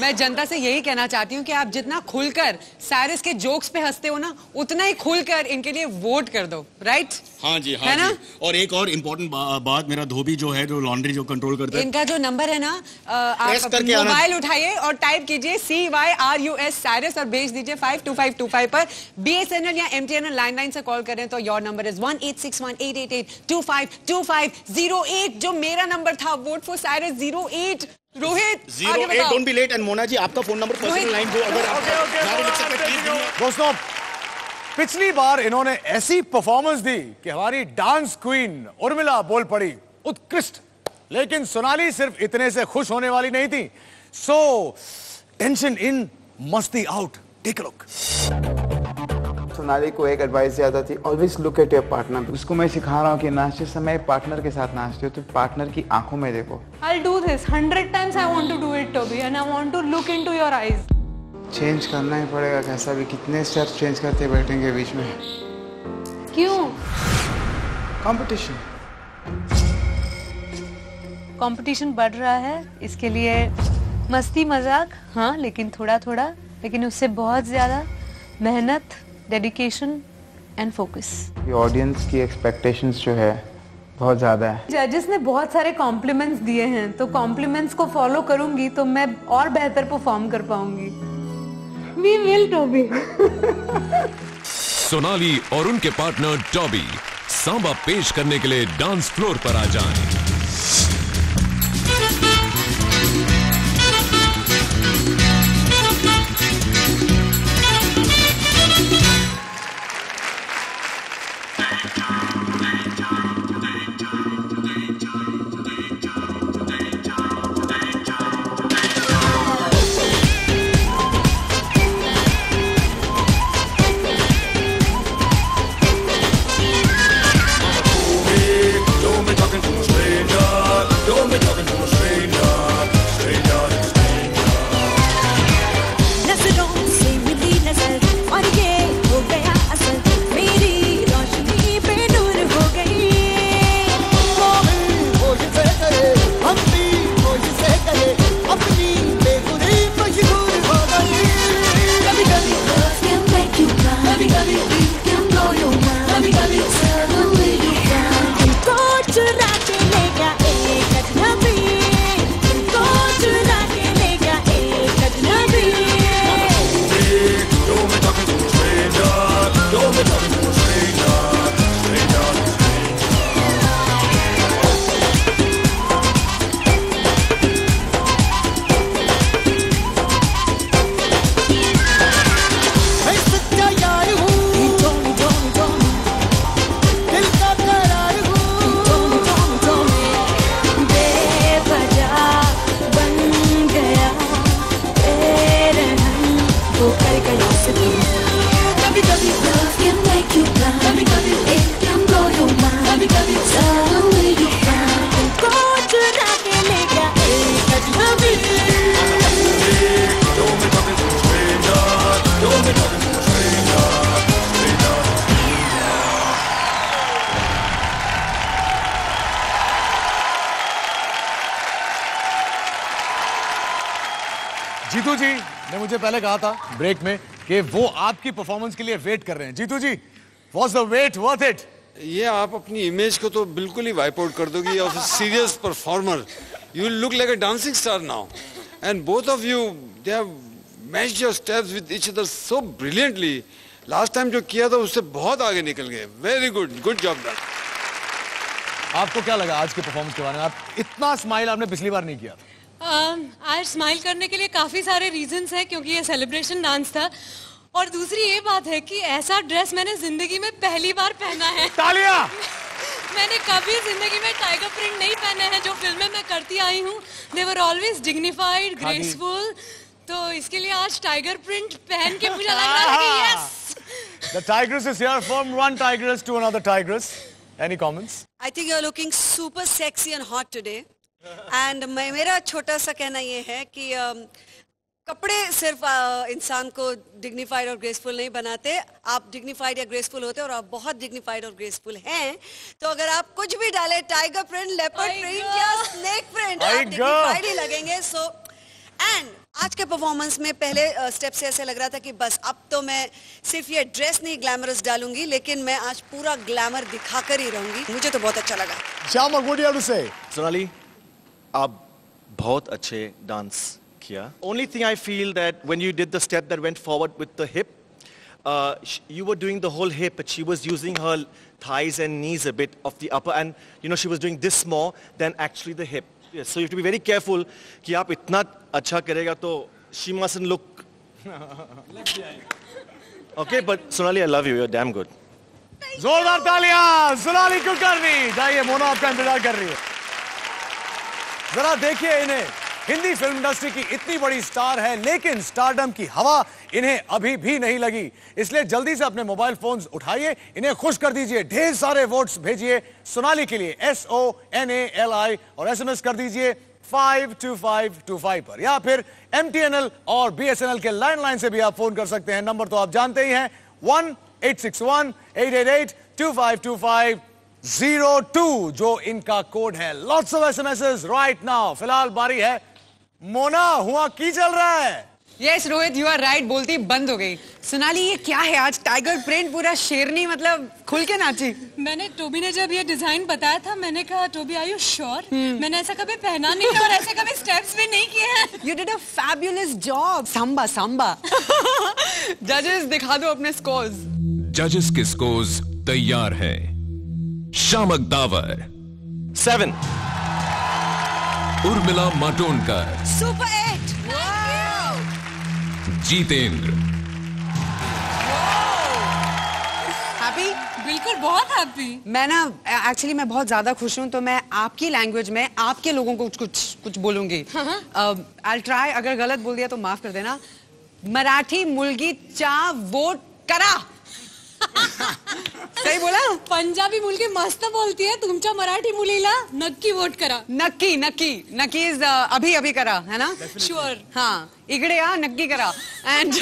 Speaker 5: मैं जनता से यही कहना चाहती हूँ कि आप जितना खुलकर साइरस के जोक्स पे हँसते हो ना उतना ही खुलकर इनके लिए वोट कर दो राइट
Speaker 30: हाँ जी हाँ
Speaker 5: है ना?
Speaker 30: जी। और एक और इम्पोर्टेंट बा, बात मेरा धोबी जो है जो लॉन्ड्री जो कंट्रोल करता है।
Speaker 5: इनका जो नंबर है ना आप मोबाइल उठाइए और टाइप कीजिए C Y R U S Cyrus और भेज दीजिए five two five two five पर। बी एस एन एल या M T N L line line से कॉल करें तो your number is one eight six one eight eight eight two five two five zero eight जो मेरा number था vote for Cyrus zero eight
Speaker 30: Rohit zero
Speaker 5: eight
Speaker 30: don't be late and Mona ji आपका phone number personal line जो अगर आप हैं,
Speaker 4: दोस्तों पिछली बार इन्होंने ऐसी परफॉर्मेंस दी कि हमारी डांस क्वीन उर्मिला बोल पड़ी उत्कृष्ट। लेकिन सोनाली सिर्फ़ इतने से खुश होने वाली नहीं थी। सो टेंशन इन मस्ती आउट टेक लुक
Speaker 34: सोनाली को एक एडवाइस ज़्यादा थी always look at your partner उसको मैं सिखा रहा हूँ कि नाचते समय पार्टनर के साथ नाचते हो तो पार्टनर की आँखों में देखो।
Speaker 35: I'll do this. Hundred times I want to do it, Toby, and I want to look into your eyes.
Speaker 34: Change करना ही पड़ेगा कैसा भी कितने स्टेप्स चेंज करते बैठेंगे बीच में।
Speaker 35: क्यों?
Speaker 34: कंपटीशन
Speaker 35: कंपटीशन बढ़ रहा है इसके लिए मस्ती मज़ाक हाँ लेकिन थोड़ा थोड़ा लेकिन उससे बहुत ज़्यादा मेहनत डेडिकेशन एंड फोकस
Speaker 34: ऑडियंस की एक्सपेक्टेशंस जो है बहुत ज़्यादा है।
Speaker 35: जजेस ने बहुत सारे कॉम्प्लीमेंट्स दिए हैं तो कॉम्प्लीमेंट्स को फॉलो करूँगी तो मैं और बेहतर परफॉर्म कर पाऊँगी। वी विल टॉबी
Speaker 3: सोनाली और उनके पार्टनर टॉबी सांबा पेश करने के लिए डांस फ्लोर पर आ जाएँ।
Speaker 4: ने कहा था ब्रेक में कि वो आपकी परफॉर्मेंस के लिए वेट कर रहे हैं। Jeetu ji was the wait worth it
Speaker 12: ये आप अपनी इमेज को तो बिल्कुल ही वाइप आउट कर दोगी। Of serious performer you look like a dancing star now and both of you they have matched your steps with each other so brilliantly last time जो किया था उससे बहुत आगे निकल गए। Very good good job done
Speaker 4: आपको क्या लगा आज के परफॉर्मेंस के बारे में? आप इतना स्माइल आपने पिछली बार नहीं किया। था
Speaker 17: आज स्माइल करने के लिए काफ़ी सारे रीजंस हैं क्योंकि ये सेलिब्रेशन डांस था। और दूसरी ये बात है कि ऐसा ड्रेस मैंने ज़िंदगी में पहली बार पहना है।
Speaker 4: तालियाँ!
Speaker 17: मैंने कभी ज़िंदगी में टाइगर प्रिंट नहीं पहने हैं जो फ़िल्में मैं करती आई हूँ। दे वर ऑलवेज डिग्निफाइड
Speaker 4: हाँ
Speaker 17: ग्रेसफुल तो इसके लिए आज टाइगर प्रिंट पहन के मुझे लग रहा था कि yes
Speaker 4: The tigress is here. From one tigress to another tigress. Any comments?
Speaker 9: I think you're looking super sexy and hot today. And मैं मेरा छोटा सा कहना ये है कि um, कपड़े सिर्फ़ uh, इंसान को डिग्निफाइड और ग्रेसफुल नहीं बनाते। आप डिग्निफाइड या ग्रेसफुल होते हैं और आप बहुत डिग्निफाइड और ग्रेसफुल हैं। तो अगर आप कुछ भी डालें टाइगर प्रिंट लेपर्ड प्रिंट या स्नेक प्रिंट आप डिग्निफाइड ही लगेंगे। सो एंड आज के परफॉर्मेंस में पहले स्टेप से ऐसे लग रहा था कि बस अब तो मैं सिर्फ़ ये ड्रेस नहीं ग्लैमरस डालूँगी लेकिन मैं आज पूरा ग्लैमर दिखाकर ही रहूँगी। मुझे तो बहुत अच्छा लगा।
Speaker 4: to say?
Speaker 11: सोनाली आप बहुत अच्छे डांस किया only thing I feel that when you did the step that went forward with the hip Uh, you were doing the whole hip but she was using her thighs and knees a bit of the upper and you know she was doing this more than actually the hip yes, so you have to be very careful कि आप इतना अच्छा करेगा तो she mustn't look okay but Sonali I love you you're damn good
Speaker 4: जोरदार तालियाँ सोनाली कुलकर्णी जाइए मोना आपका इंतज़ार कर रही है जरा देखिए इन्हें। हिंदी फ़िल्म इंडस्ट्री की इतनी बड़ी स्टार है, लेकिन स्टारडम की हवा इन्हें अभी भी नहीं लगी। इसलिए जल्दी से अपने मोबाइल फोन्स उठाइए, इन्हें खुश कर दीजिए, ढेर सारे वोट्स भेजिए सोनाली के लिए। S O N A L I और एसएमएस कर दीजिए five two five two five पर। या फिर एम टी एन एल और बीएसएनएल के लैंडलाइन से भी आप फ़ोन कर सकते हैं। नंबर तो आप जानते ही हैं one eight six one eight eight eight two five two five zero two जो इनका कोड है। Lots of SMS right now फ़िलहाल बारी है। मोना हुआ की चल रहा है?
Speaker 5: Yes Rohit you are right बोलती बंद हो गई। सोनाली ये क्या है आज? टाइगर प्रिंट पूरा शेरनी मतलब खुल के नाची।
Speaker 17: मैंने टोबी ने जब ये डिज़ाइन बताया था मैंने कहा टोबी आर यू श्योर मैंने ऐसा कभी पहना नहीं था और ऐसे कभी स्टेप्स भी नहीं किए हैं।
Speaker 5: You did a fabulous job samba samba जजेस दिखा दो अपने स्कोर्स
Speaker 3: जजेस के स्कोर्स तैयार है। Shiamak Davar
Speaker 11: seven
Speaker 3: Urmila Matondkar
Speaker 9: super eight
Speaker 3: Jeetendra
Speaker 5: happy
Speaker 17: बिल्कुल बहुत हैप्पी
Speaker 5: मैं ना एक्चुअली मैं बहुत ज़्यादा खुश हूँ तो मैं आपकी लैंग्वेज में आपके लोगों को कुछ कुछ कुछ बोलूँगी आई ट्राई अगर गलत बोल दिया तो माफ़ कर देना। मराठी मुलगी चा वोट करा। सही बोला?
Speaker 17: पंजाबी मुलगी मस्त बोलती है तुमच्या मराठी मुलीला नक्की वोट करा.
Speaker 5: नक्की नक्की. नक्की is, uh, अभी अभी करा है ना?
Speaker 17: श्योर
Speaker 5: हाँ इगड़े आ नक्की करा. एंड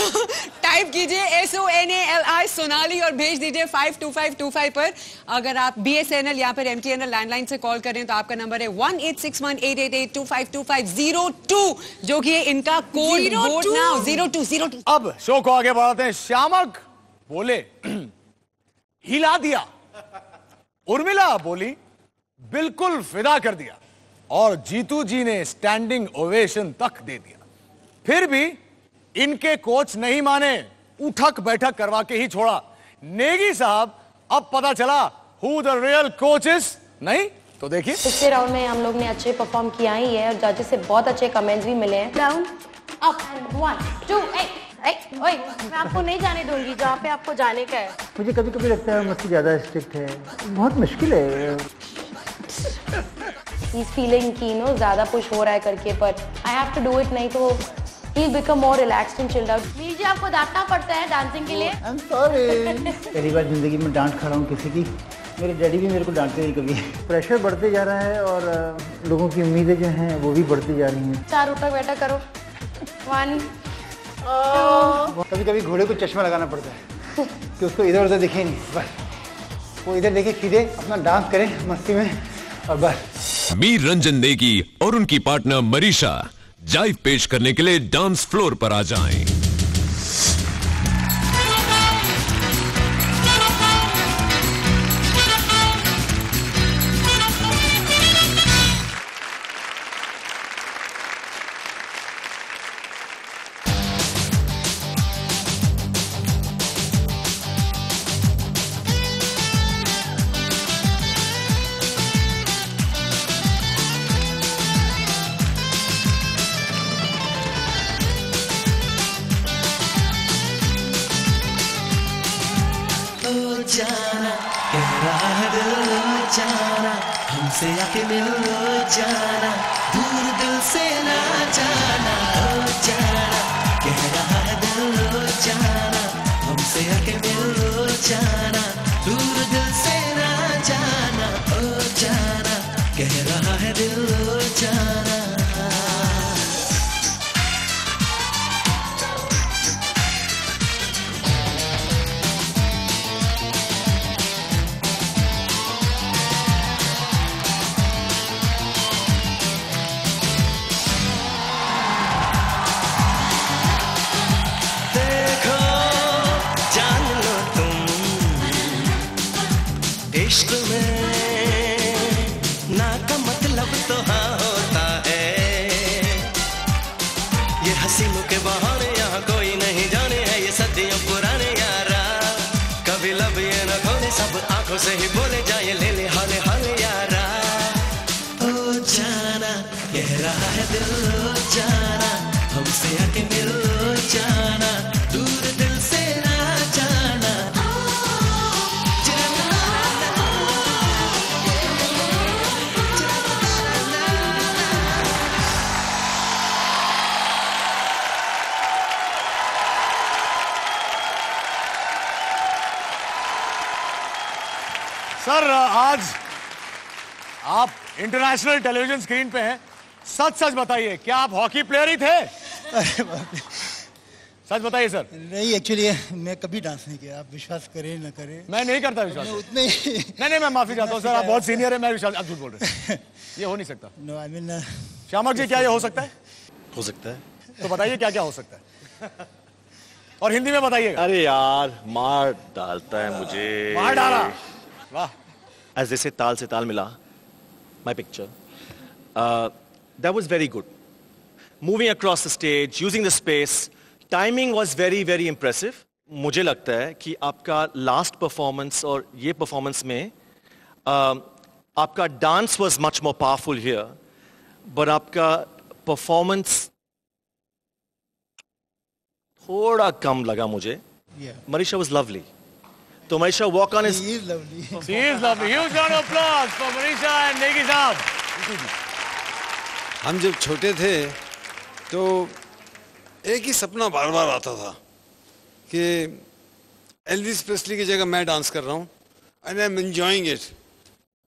Speaker 5: टाइप कीजिए S O N A L I Sonali और भेज दीजिए five two five two five पर. अगर आप बी एस एन एल या फिर M T N L landline से कॉल करें तो आपका नंबर है one eight six one eight eight eight two five two five zero two जो कि इनका code
Speaker 17: zero two
Speaker 5: zero two
Speaker 4: अब शो को आगे बढ़ाते हैं श्यामक। बोले, हिला दिया। उर्मिला बोली, बिल्कुल फिदा कर दिया। और जीतू जी ने स्टैंडिंग ओवेशन तक दे दिया। फिर भी इनके कोच नहीं माने, उठक बैठक करवा के ही छोड़ा। नेगी साहब, अब पता चला who the real coach is नहीं? तो देखिए।
Speaker 15: पिछले राउंड में हम लोग ने अच्छे परफॉर्म किया ही है और जजेस से बहुत अच्छे कमेंट्स भी मिले हैं। Down up and one two eight ओए मैं आपको नहीं जाने दूँगी जहाँ पे आपको जाने का है।
Speaker 36: मुझे कभी कभी लगता है मुझसे ज़्यादा स्ट्रिक्ट है। बहुत मुश्किल है।
Speaker 15: ही फीलिंग की नो ज़्यादा पुश हो रहा है करके पर I have to do it नहीं तो he become more relaxed and chilled out Mir ji आपको डांटना पड़ता है डांसिंग के लिए?
Speaker 36: I'm sorry. पहली बार ज़िंदगी में डांट खा रहा हूँ किसी की। मेरे डैडी भी मेरे को डांटते नहीं कभी। प्रेशर बढ़ते जा रहा है और लोगों की उम्मीदें जो हैं वो भी बढ़ती जा रही हैं।
Speaker 15: चार ऊपर बैठा करो। वन
Speaker 36: कभी कभी घोड़े को चश्मा लगाना पड़ता है, कि उसको इधर उधर दिखे नहीं। बस। वो इधर देखे, सीधे अपना डांस करे मस्ती में और बस।
Speaker 3: मीर रंजन नेगी और उनकी पार्टनर मरीशा। जाइव पेश करने के लिए डांस फ्लोर पर आ जाएँ।
Speaker 4: स्क्रीन पे हैं। सच सच बताइए क्या आप हॉकी प्लेयर ही थे? सच बताइए सर।
Speaker 36: नहीं एक्चुअली मैं कभी डांस नहीं किया। आप विश्वास करें ना करें।
Speaker 4: मैं नहीं करता विश्वास।
Speaker 36: मैं उतने ही
Speaker 4: नहीं नहीं मैं माफ़ी चाहता हूँ सर। आप बहुत सीनियर है मैं विश्वास आप झूठ बोल रहे हैं। ये हो नहीं सकता।
Speaker 36: No I mean
Speaker 4: Shiamak ji क्या ये हो सकता है?
Speaker 11: हो सकता है।
Speaker 4: तो बताइए क्या क्या हो सकता है? और हिंदी में बताइए
Speaker 11: अरे यार मार डालता है मुझे।
Speaker 4: मार डाला। वाह।
Speaker 11: They ताल से ताल मिला। My picture Uh, that was very good. Moving across the stage, using the space, timing was very, very impressive. मुझे लगता है कि आपका लास्ट परफॉर्मेंस और ये परफॉर्मेंस में um, आपका dance was much more powerful here but आपका परफॉर्मेंस थोड़ा कम लगा मुझे। मरीशा वॉज़ लवली तो Marisha walk
Speaker 36: on is lovely
Speaker 12: हम जब छोटे थे तो एक ही सपना बार बार आता था कि एल्विस प्रेस्ली की जगह मैं डांस कर रहा हूँ and I am enjoying it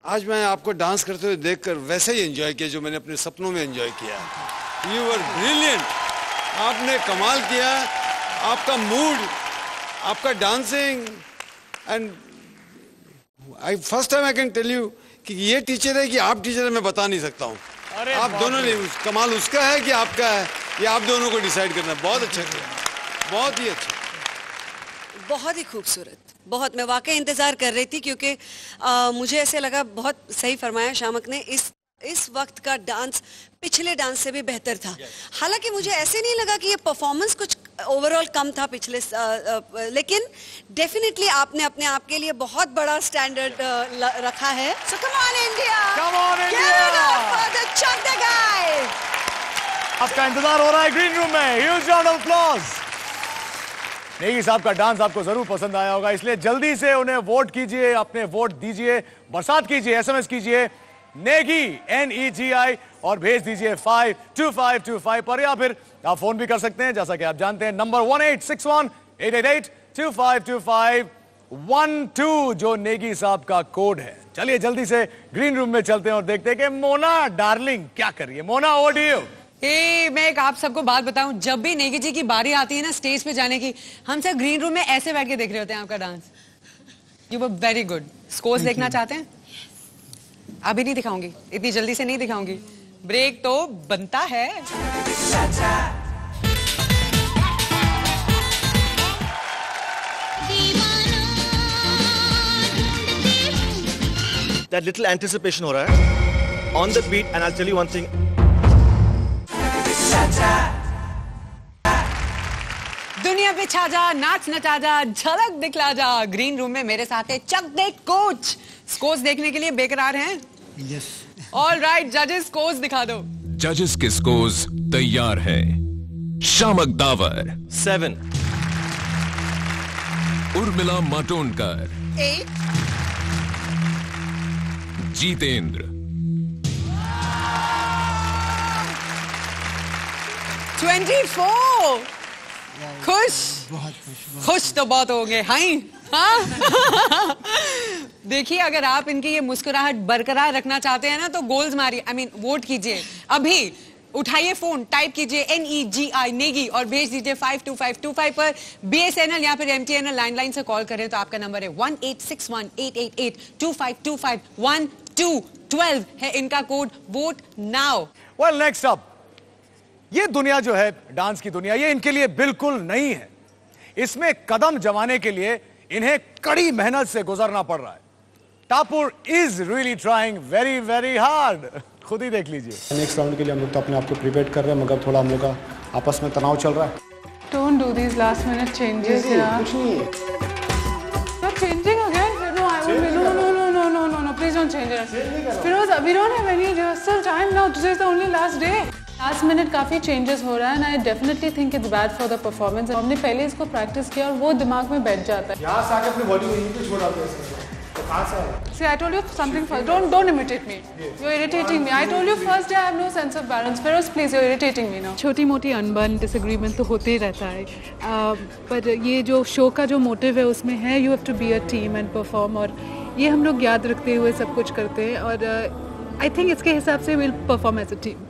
Speaker 12: आज मैं आपको डांस करते हुए देखकर वैसे ही एंजॉय किया जो मैंने अपने सपनों में एंजॉय किया यू आर ब्रिलियंट आपने कमाल किया, आपका मूड आपका dancing and I first time I can tell you कि ये टीचर है कि आप टीचर है, मैं बता नहीं सकता हूँ। आप दोनों ने उस- कमाल उसका है कि आपका है ये आप दोनों को डिसाइड करना बहुत अच्छा किया। बहुत ही अच्छा।
Speaker 9: बहुत ही खूबसूरत। बहुत मैं वाकई इंतज़ार कर रही थी क्योंकि आ, मुझे ऐसे लगा बहुत सही फरमाया शामक ने इस इस वक्त का डांस पिछले डांस से भी बेहतर था। हालाँकि मुझे ऐसे नहीं लगा कि ये परफॉर्मेंस कुछ ओवरऑल कम था पिछले आ, आ, लेकिन डेफिनेटली आपने अपने आप के लिए बहुत बड़ा स्टैंडर्ड रखा है। So
Speaker 4: come on India
Speaker 9: Chuck the guy!
Speaker 4: आपका इंतज़ार हो रहा है ग्रीन रूम में। Huge round of applause Negi साहब का डांस आपको ज़रूर पसंद आया होगा इसलिए जल्दी से उन्हें वोट कीजिए अपने वोट दीजिए बरसात कीजिए एसएमएस कीजिए नेगी एन ई जी आई और भेज दीजिए five two five two five पर या फिर आप फ़ोन भी कर सकते हैं जैसा कि आप जानते हैं number one eight six one eight eight eight two five two five one two जो नेगी साहब का कोड है। चलिए जल्दी से ग्रीन रूम में चलते हैं और देखते हैं कि मोना डार्लिंग क्या कर रही है? मोना टू यू
Speaker 5: ए, मैं एक आप सबको बात बताऊँ जब भी नेगी जी की बारी आती है ना स्टेज पे जाने की हम सब ग्रीन रूम में ऐसे बैठ के देख रहे होते हैं आपका dance you were very good scores देखना चाहते हैं? अभी नहीं दिखाऊँगी इतनी जल्दी से नहीं दिखाऊँगी। ब्रेक तो बनता है।
Speaker 11: That little anticipation हो रहा है। On the beat and I'll tell you one thing.
Speaker 5: दुनिया पे छा जा नाच नचा जा झलक दिखला जा। ग्रीन रूम में मेरे साथ है चक दे कोच। स्कोर्स देखने के लिए बेकरार हैं।
Speaker 36: यस
Speaker 5: ऑल राइट जजेस स्कोर्स दिखा दो।
Speaker 3: जजेस के स्कोर्स तैयार है। Shiamak Davar
Speaker 11: seven
Speaker 1: Urmila Matondkar
Speaker 9: Eight.
Speaker 1: Jeetendra
Speaker 5: 24 खुश? बहुत खुश तो बहुत होंगे हाई हाँ? देखिए, अगर आप इनकी ये मुस्कुराहट बरकरार रखना चाहते हैं ना तो गोल्स मारिए। आई मीन वोट कीजिए। अभी उठाइए फ़ोन टाइप कीजिए N E G I Negi और भेज दीजिए five two five two five पर। बी एस एन एल या फिर M T N L landline से कॉल करें तो आपका नंबर है one eight six one eight eight eight two five two five one two twelve है इनका code vote now
Speaker 4: well next up ये दुनिया जो है डांस की दुनिया ये इनके लिए बिल्कुल नहीं है इसमें कदम जमाने के लिए इन्हें कड़ी मेहनत से गुजरना पड़ रहा है Tapur is really trying very very hard खुद ही देख लीजिए
Speaker 22: नेक्स्ट राउंड के लिए हम लोग तो अपने आप को प्रिपेयर कर रहे हैं मगर थोड़ा हम लोग का आपस में तनाव चल रहा है
Speaker 35: Don't do these last minute changes,
Speaker 22: नहीं,
Speaker 35: yeah.
Speaker 22: कुछ नहीं है
Speaker 35: You're changing again? No, I won't be. No, no, no, no, no, no, no. Please don't change it. Firoz, we don't have any rehearsal time now. Today is the Last minute काफ़ी changes हो रहा है and I definitely think it's bad for the performance. हमने पहले इसको practice किया और वो दिमाग में बैठ जाता है.
Speaker 22: यहाँ से आके अपनी बॉडी को यहीं पे छोड़ आते हैं। तो?
Speaker 35: See, I told you something first. Don't don't imitate me. You're irritating me. I told you first day I have no sense of balance. Feroz, please, you're irritating me now. छोटी मोटी अनबन डिसएग्रीमेंट तो होते ही रहता है uh, पर ये जो शो का जो मोटिव है उसमें है you have to be a team and perform और ये हम लोग याद रखते हुए सब कुछ करते हैं और आई थिंक इसके हिसाब से will perform as a team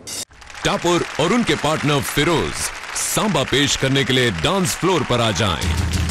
Speaker 1: Tapur और उनके पार्टनर फिरोज, सांबा पेश करने के लिए डांस फ्लोर पर आ जाएँ।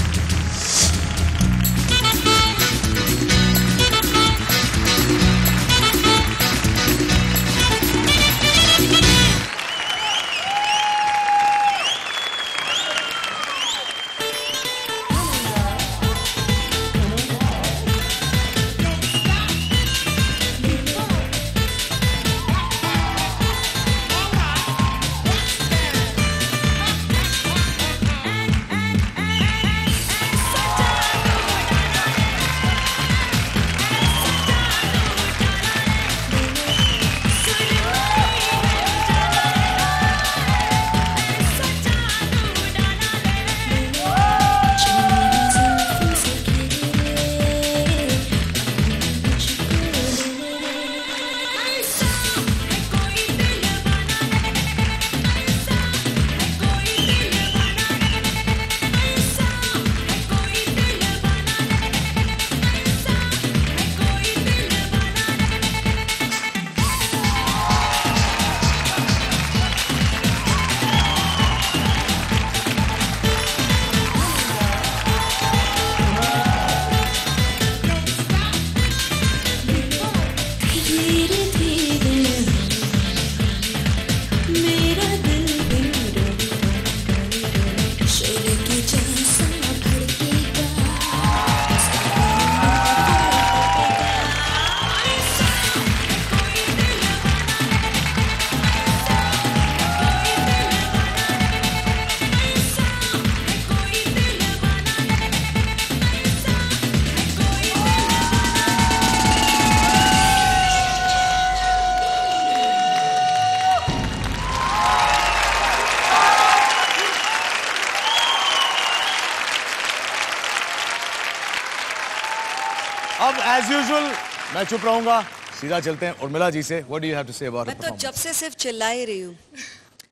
Speaker 4: यूजुअल मैं चुप रहूँगा सीधा चलते हैं उर्मिला जी से what do you have to say about
Speaker 9: मैं तो जब से सिर्फ़ चिल्ला ही रही हूँ।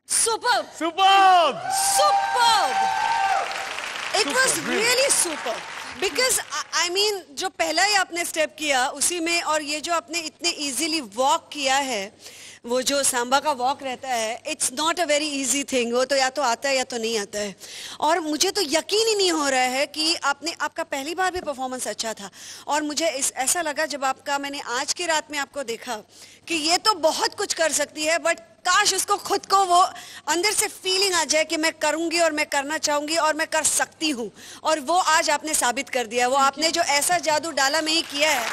Speaker 9: Super
Speaker 4: super
Speaker 9: super it was really super because I mean जो पहला ही आपने स्टेप किया उसी में और ये जो आपने इतने इजीली वॉक किया है वो जो सांबा का वॉक रहता है it's not a very easy thing वो तो या तो आता है या तो नहीं आता है। और मुझे तो यकीन ही नहीं हो रहा है कि आपने आपका पहली बार भी परफॉर्मेंस अच्छा था। और मुझे इस ऐसा लगा जब आपका मैंने आज की रात में आपको देखा कि ये तो बहुत कुछ कर सकती है बट काश उसको खुद को वो अंदर से फीलिंग आ जाए कि मैं करूँगी और मैं करना चाहूँगी और मैं कर सकती हूँ। और वो आज आपने साबित कर दिया। वो आपने जो ऐसा जादू डाला में ही किया है।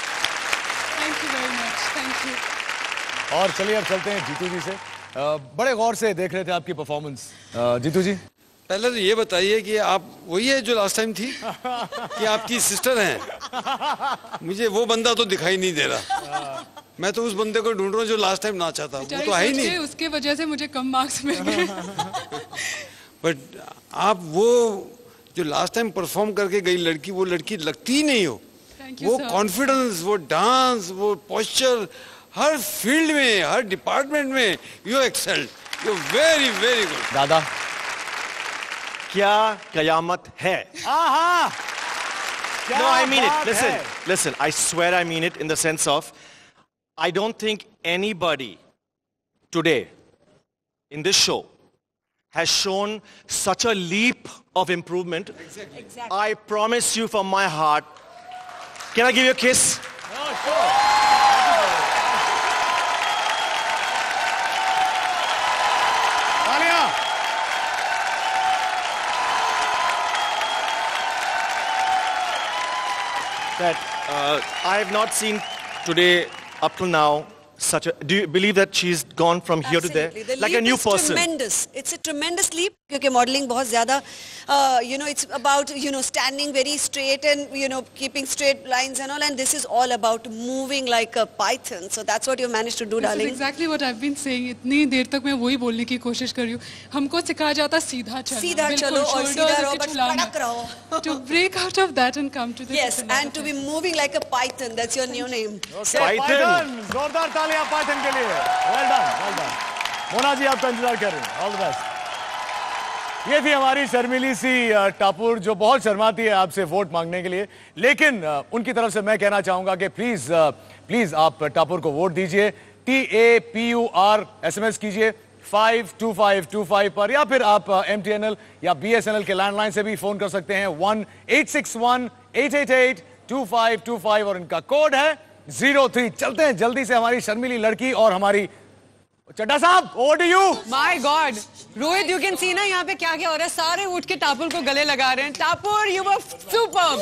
Speaker 35: Thank you very much thank you
Speaker 4: और चलिए अब चलते हैं जीतू जी से। अ, बड़े गौर से देख रहे थे आपकी परफॉर्मेंस जीतू जी।
Speaker 12: पहले तो ये बताइए कि आप वही है जो लास्ट टाइम थी? कि आपकी सिस्टर हैं? मुझे वो बंदा तो दिखाई नहीं दे रहा। मैं तो उस बंदे को ढूंढ रहा हूँ जो लास्ट टाइम नाचा था वो तो है ही नहीं।
Speaker 35: उसके वजह से मुझे कम मार्क्स मिल गए।
Speaker 12: बट आप वो जो लास्ट टाइम परफॉर्म करके गई लड़की वो लड़की लगती ही नहीं हो।
Speaker 35: You,
Speaker 12: वो कॉन्फिडेंस वो डांस वो पोस्चर हर फ़ील्ड में हर डिपार्टमेंट में you excelled you very very good
Speaker 11: दादा क्या कयामत है
Speaker 4: आहा क्या
Speaker 11: No, I mean it. Listen,
Speaker 4: है?
Speaker 11: listen. I swear I mean it in the sense of I don't think anybody today in this show has shown such a leap of improvement. Exactly. I promise you from my heart. Can I give you a kiss?
Speaker 4: तालियाँ
Speaker 11: That uh, I have not seen today up till now such a. Do you believe that she's gone from here to there
Speaker 9: The
Speaker 11: like a new person?
Speaker 9: Tremendous. It's a tremendous leap क्योंकि modelling बहुत ज़्यादा you know it's about you know standing very straight and you know keeping straight lines and all and this is all about moving like a python so that's what you manage to do darling
Speaker 35: exactly what I have been saying इतनी देर तक मैं वही बोलने की कोशिश कर रही हूँ। हमको सिखाया जाता सीधा चलो।
Speaker 9: सीधा चलो और सीधा रहो
Speaker 35: बट
Speaker 9: कड़क रहो।
Speaker 35: To break out of that and come to this
Speaker 9: yes and to be moving like a python that's your new name
Speaker 4: python जोरदार तालियाँ पाइथन के लिए। Well done well done Mona ji आप इंतज़ार कर रहे हैं। ऑल द बेस्ट ये थी हमारी शर्मिली सी टापुर जो बहुत शर्माती है आपसे वोट मांगने के लिए। लेकिन उनकी तरफ़ से मैं कहना चाहूँगा कि प्लीज़ प्लीज़ आप टापुर को वोट दीजिए। T A P U R S M S कीजिए five two five two five पर, या फिर आप एम टी एन एल या बी एस एन एल के लैंडलाइन से भी फ़ोन कर सकते हैं। One eight six one eight eight eight two five two five और इनका कोड है ज़ीरो थ्री चलते हैं जल्दी से हमारी शर्मिली लड़की और हमारी चड्डा साहब over to you
Speaker 5: my god Rohit you can see ना यहाँ पे क्या क्या हो रहा है। सारे उठ के टापुर को गले लगा रहे हैं। Tapur you were super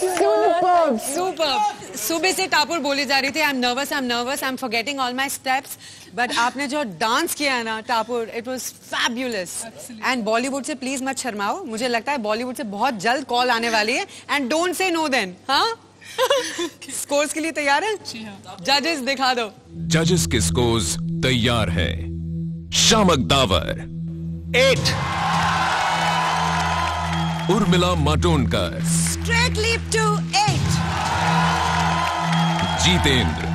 Speaker 5: super super सुबह से टापुर बोली जा रही थी। I am nervous I am nervous I am forgetting all my steps but आपने जो डांस किया है ना Tapur it was fabulous and Bollywood से प्लीज़ मत शर्माओ। मुझे लगता है बॉलीवुड से बहुत जल्द कॉल आने वाली है। And don't say no then हाँ? स्कोर्स के लिए तैयार है? जजेस दिखा दो।
Speaker 3: जजेस के स्कोर्स तैयार है। Shiamak Davar
Speaker 11: eight
Speaker 3: Urmila Matondkar
Speaker 9: straight leap two eight
Speaker 3: Jeetendra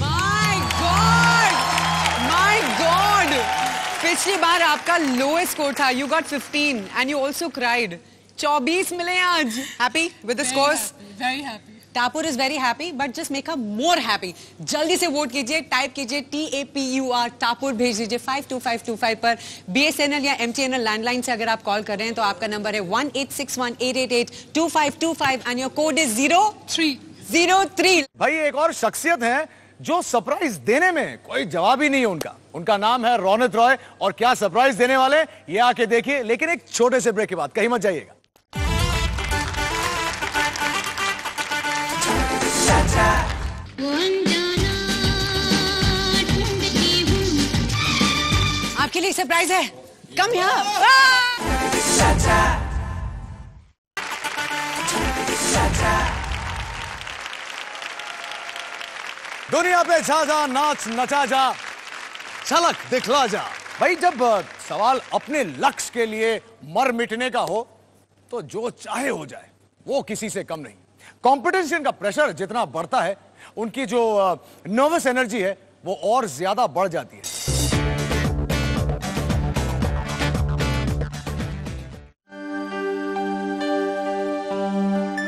Speaker 5: my god my god पिछली बार आपका लोएस्ट स्कोर था। You got 15 and you also cried 24 मिले आज। Happy with the scores
Speaker 35: very happy
Speaker 5: Tapur is very happy but just make a more happy जल्दी से vote कीजिए type कीजिए T A P U R Tapur भेज दीजिए five two five two five पर। B S N L या M T N L landline से अगर आप कॉल कर रहे हैं तो आपका नंबर है one eight six one eight eight eight two five two five and your code is zero
Speaker 35: three
Speaker 5: zero three
Speaker 4: भाई एक और शख्सियत है जो सरप्राइज़ देने में कोई जवाब ही नहीं है उनका। उनका नाम है रौनत रॉय और क्या सरप्राइज़ देने वाले ये आके देखिए लेकिन एक छोटे से ब्रेक के बाद कहीं मत जाइएगा।
Speaker 5: आपके लिए सरप्राइज़ है। कम यहाँ
Speaker 4: दुनिया पे छा जा नाच नचा जा झलक दिखला जा। भाई, जब सवाल अपने लक्ष्य के लिए मर मिटने का हो तो जो चाहे हो जाए, वो किसी से कम नहीं। कंपटीशन का प्रेशर जितना बढ़ता है, उनकी जो नर्वस एनर्जी है, वो और ज़्यादा बढ़ जाती है।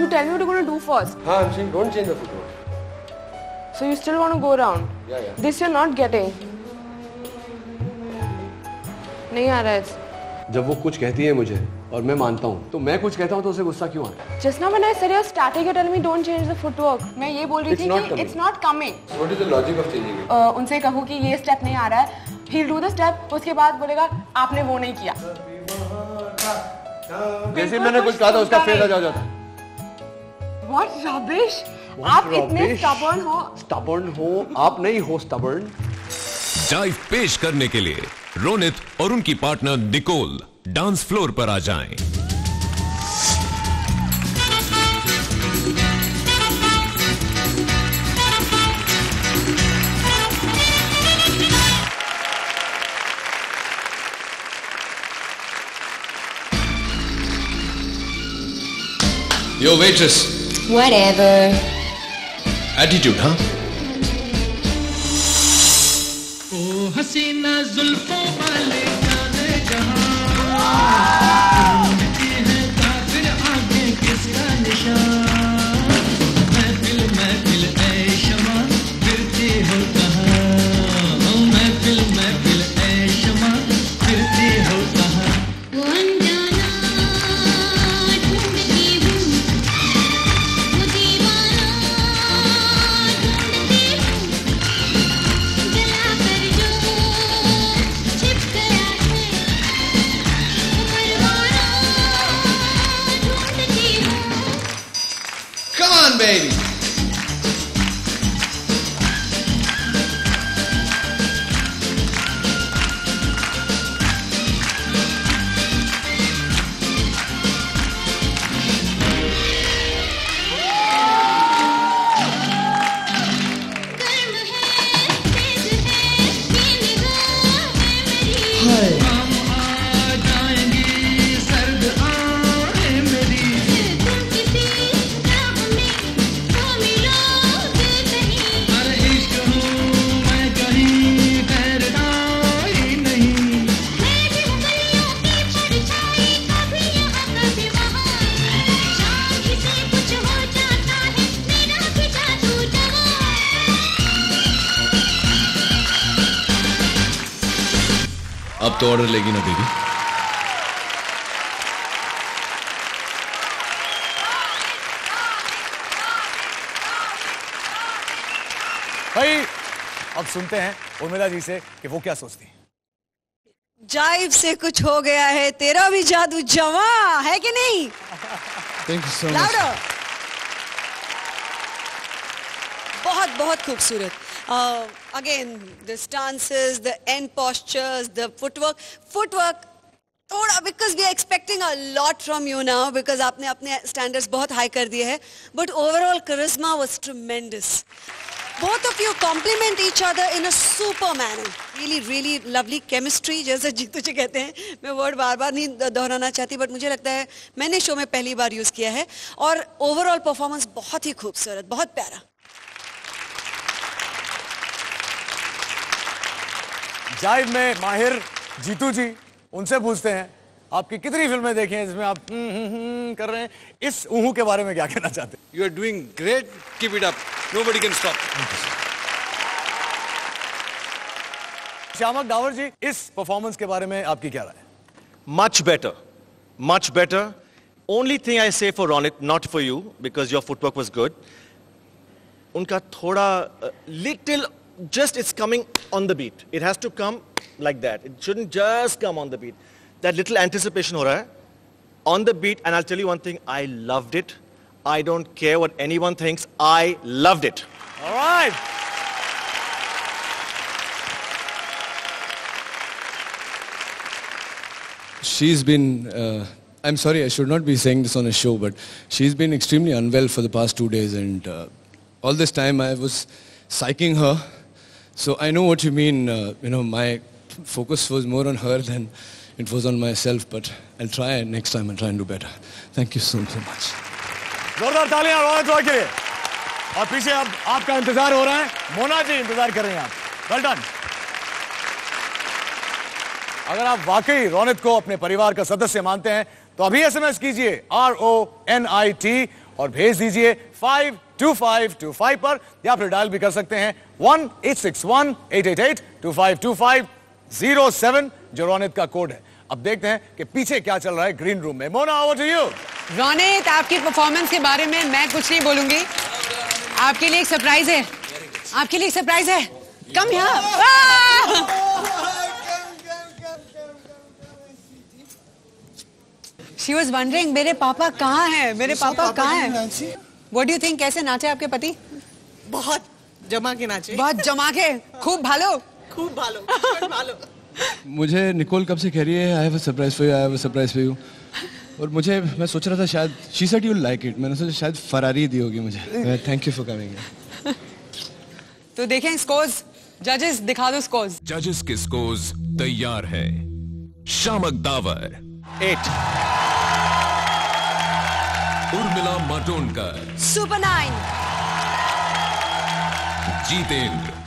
Speaker 37: you tell me what you're going to do first.
Speaker 33: Ha, I'm saying don't change the food.
Speaker 37: So you still want to go around?
Speaker 33: Yeah, yeah.
Speaker 37: This you're not getting. नहीं आ रहा है
Speaker 33: जब वो कुछ कहती है मुझे और मैं मानता हूँ तो मैं कुछ कहता हूँ तो उसे गुस्सा क्यों आता है
Speaker 37: just now when I said starting you tell me don't change the footwork मैं ये बोल रही थी कि it's not coming
Speaker 33: what is the logic of changing it
Speaker 37: उनसे कहूँ कि ये स्टेप नहीं आ रहा है he will do the step उसके बाद बोलेगा आपने वो नहीं किया
Speaker 33: जैसे मैंने कुछ कहा था उसका फेल हो जाता है
Speaker 37: What rubbish!
Speaker 33: What
Speaker 37: आप
Speaker 33: rubbish?
Speaker 37: इतने stubborn हो
Speaker 33: stubborn हो आप नहीं हो stubborn
Speaker 3: डाइव पेश करने के लिए रोनित और उनकी पार्टनर निकोल डांस फ्लोर पर आ जाएँ।
Speaker 33: Yo, waitress.
Speaker 38: Whatever.
Speaker 33: Attitude, huh?
Speaker 1: ओ हसीना जुल्फों
Speaker 4: उर्मिला जी से कि वो क्या सोचती हैं?
Speaker 9: जाइब से कुछ हो गया है तेरा भी जादू जवा है कि नहीं?
Speaker 33: थैंक यू सो
Speaker 9: मच बहुत बहुत खूबसूरत। Again the stances the and postures the footwork footwork थोड़ा because we are expecting a lot from you now because आपने अपने स्टैंडर्ड्स बहुत हाई कर दिए हैं but overall Karishma was tremendous both of you compliment each other in a super manner. Really really lovely chemistry, जैसे जीतू जी कहते हैं। मैं वर्ड बार बार नहीं दोहराना चाहती बट मुझे लगता है मैंने शो में पहली बार यूज़ किया है। और ओवरऑल परफॉर्मेंस बहुत ही खूबसूरत, बहुत प्यारा।
Speaker 4: जाइब में माहिर जीतू जी उनसे पूछते हैं आपकी कितनी फ़िल्में देखी हैं जिसमें आप हम्म, हम्म, हम्म कर रहे हैं? इस ऊहू के बारे में क्या कहना चाहते हैं?
Speaker 12: You are doing great keep it up nobody can stop
Speaker 4: Shiamak Davar ji इस परफॉर्मेंस के बारे में आपकी क्या राय
Speaker 11: much better much better only thing I say for it not for you because your footwork was good उनका थोड़ा little just it's coming on the beat it has to come like that. It shouldn't just come on the beat. That little anticipation ho raha hai, on the beat, and I'll tell you one thing, I loved it. I don't care what anyone thinks, I loved it.
Speaker 4: All right.
Speaker 33: She's been, uh, I'm sorry, I should not be saying this on a show, but she's been extremely unwell for the past two days, and uh, all this time I was psyching her. So I know what you mean, uh, you know, my focus was more on her than it was on myself, but I'll try next time I'll try and do better. Thank you so, so much.
Speaker 4: जोरदार तालियाँ रोहित रॉय के लिए। और पीछे अब आपका इंतज़ार हो रहा है। मोना जी इंतज़ार कर रहे हैं आप। वेल डन अगर आप वाकई रोनित को अपने परिवार का सदस्य मानते हैं तो अभी एसएमएस कीजिए R O N I T और भेज दीजिए five two five two five पर या फिर डायल भी कर सकते हैं one eight six one eight eight eight two five two five zero seven जो रोनित का कोड है अब देखते हैं कि पीछे क्या चल रहा है ग्रीन रूम में Mona over to you
Speaker 5: Ronit आपकी परफॉर्मेंस के बारे में मैं कुछ नहीं बोलूँगी आपके लिए एक सरप्राइज़ है आपके लिए एक सरप्राइज़ है कम यहाँ शी वॉज़ वंडरिंग मेरे पापा कहाँ हैं? मेरे पापा कहाँ हैं? What do you think? कैसे नाचे आपके पति?
Speaker 39: बहुत जमा के नाचे।
Speaker 5: बहुत जमा के? खूब भालो।
Speaker 39: खूब भालो भालो।
Speaker 33: मुझे निकोल कब से कह रही है I have a surprise for you I have a surprise for you और मुझे मैं सोच रहा था शायद she said you like it मैंने सोचा शायद फरारी दी होगी मुझे। थैंक यू फॉर कमिंग
Speaker 5: तो देखें स्कोर्स जजेस दिखा दो स्कोर्स
Speaker 3: जजेस के स्कोर्स तैयार है। Shiamak Davar.
Speaker 11: Eight
Speaker 3: Urmila Matondkar.
Speaker 9: Super nine
Speaker 3: Jeetendra.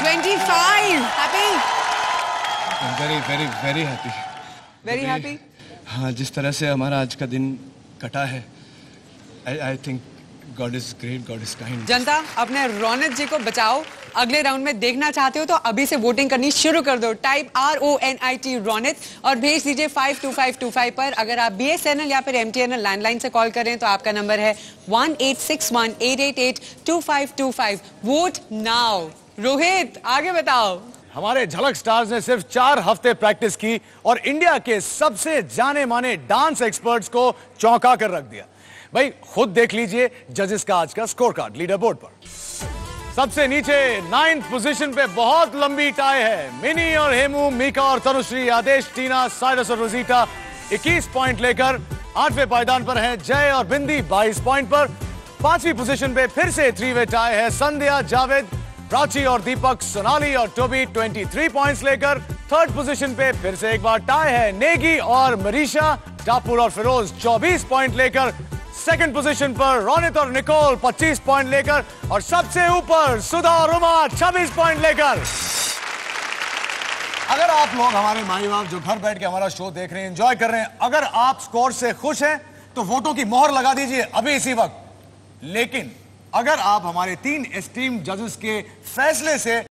Speaker 5: 25 happy
Speaker 33: very very very happy
Speaker 5: very happy
Speaker 33: हाँ जिस तरह से हमारा आज का दिन कटा है I I think God is great God is kind
Speaker 5: जनता अपने रौनक जी को बचाओ। अगले राउंड में देखना चाहते हो तो अभी से वोटिंग करनी शुरू कर दो। Type R O N I T Raunak और भेज दीजिए five two five two five पर। अगर आप बी एस एन एल या फिर M T N L landline से कॉल करें तो आपका नंबर है one eight six one eight eight eight two five two five vote now Rohit, आगे बताओ।
Speaker 4: हमारे झलक स्टार्स ने सिर्फ़ चार हफ़्ते प्रैक्टिस की और इंडिया के सबसे जाने माने डांस एक्सपर्ट्स को चौंका कर रख दिया। भाई, खुद देख लीजिए जजेस का आज का स्कोर कार्ड लीडर बोर्ड पर। सबसे नीचे नाइन्थ पोजीशन पे बहुत लंबी टाई है। मिनी और हेमू, मीका और तनुश्री, आदेश, टीना, साइरस और रोजीटा 21 पॉइंट लेकर आठवें पायदान पर है। जय और बिंदी 22 पॉइंट पर। पांचवी पोजीशन पे फिर से थ्री वे टाई है। संध्या जावेद प्राची और दीपक, सोनाली और टोबी 23 पॉइंट्स लेकर थर्ड पोजीशन पे फिर से एक बार टाई है नेगी और मरीशा। टापुर और फिरोज 24 पॉइंट लेकर सेकंड पोजीशन पर, रोनित और निकोल 25 पॉइंट लेकर और सबसे ऊपर सुधा और रुमा 26 पॉइंट लेकर। अगर आप लोग हमारे माई बाप जो घर बैठ के हमारा शो देख रहे हैं एंजॉय कर रहे हैं, अगर आप स्कोर से खुश हैं तो वोटों की मोहर लगा दीजिए अभी इसी वक्त। लेकिन अगर आप हमारे तीन एस्टीम जजेस के फैसले से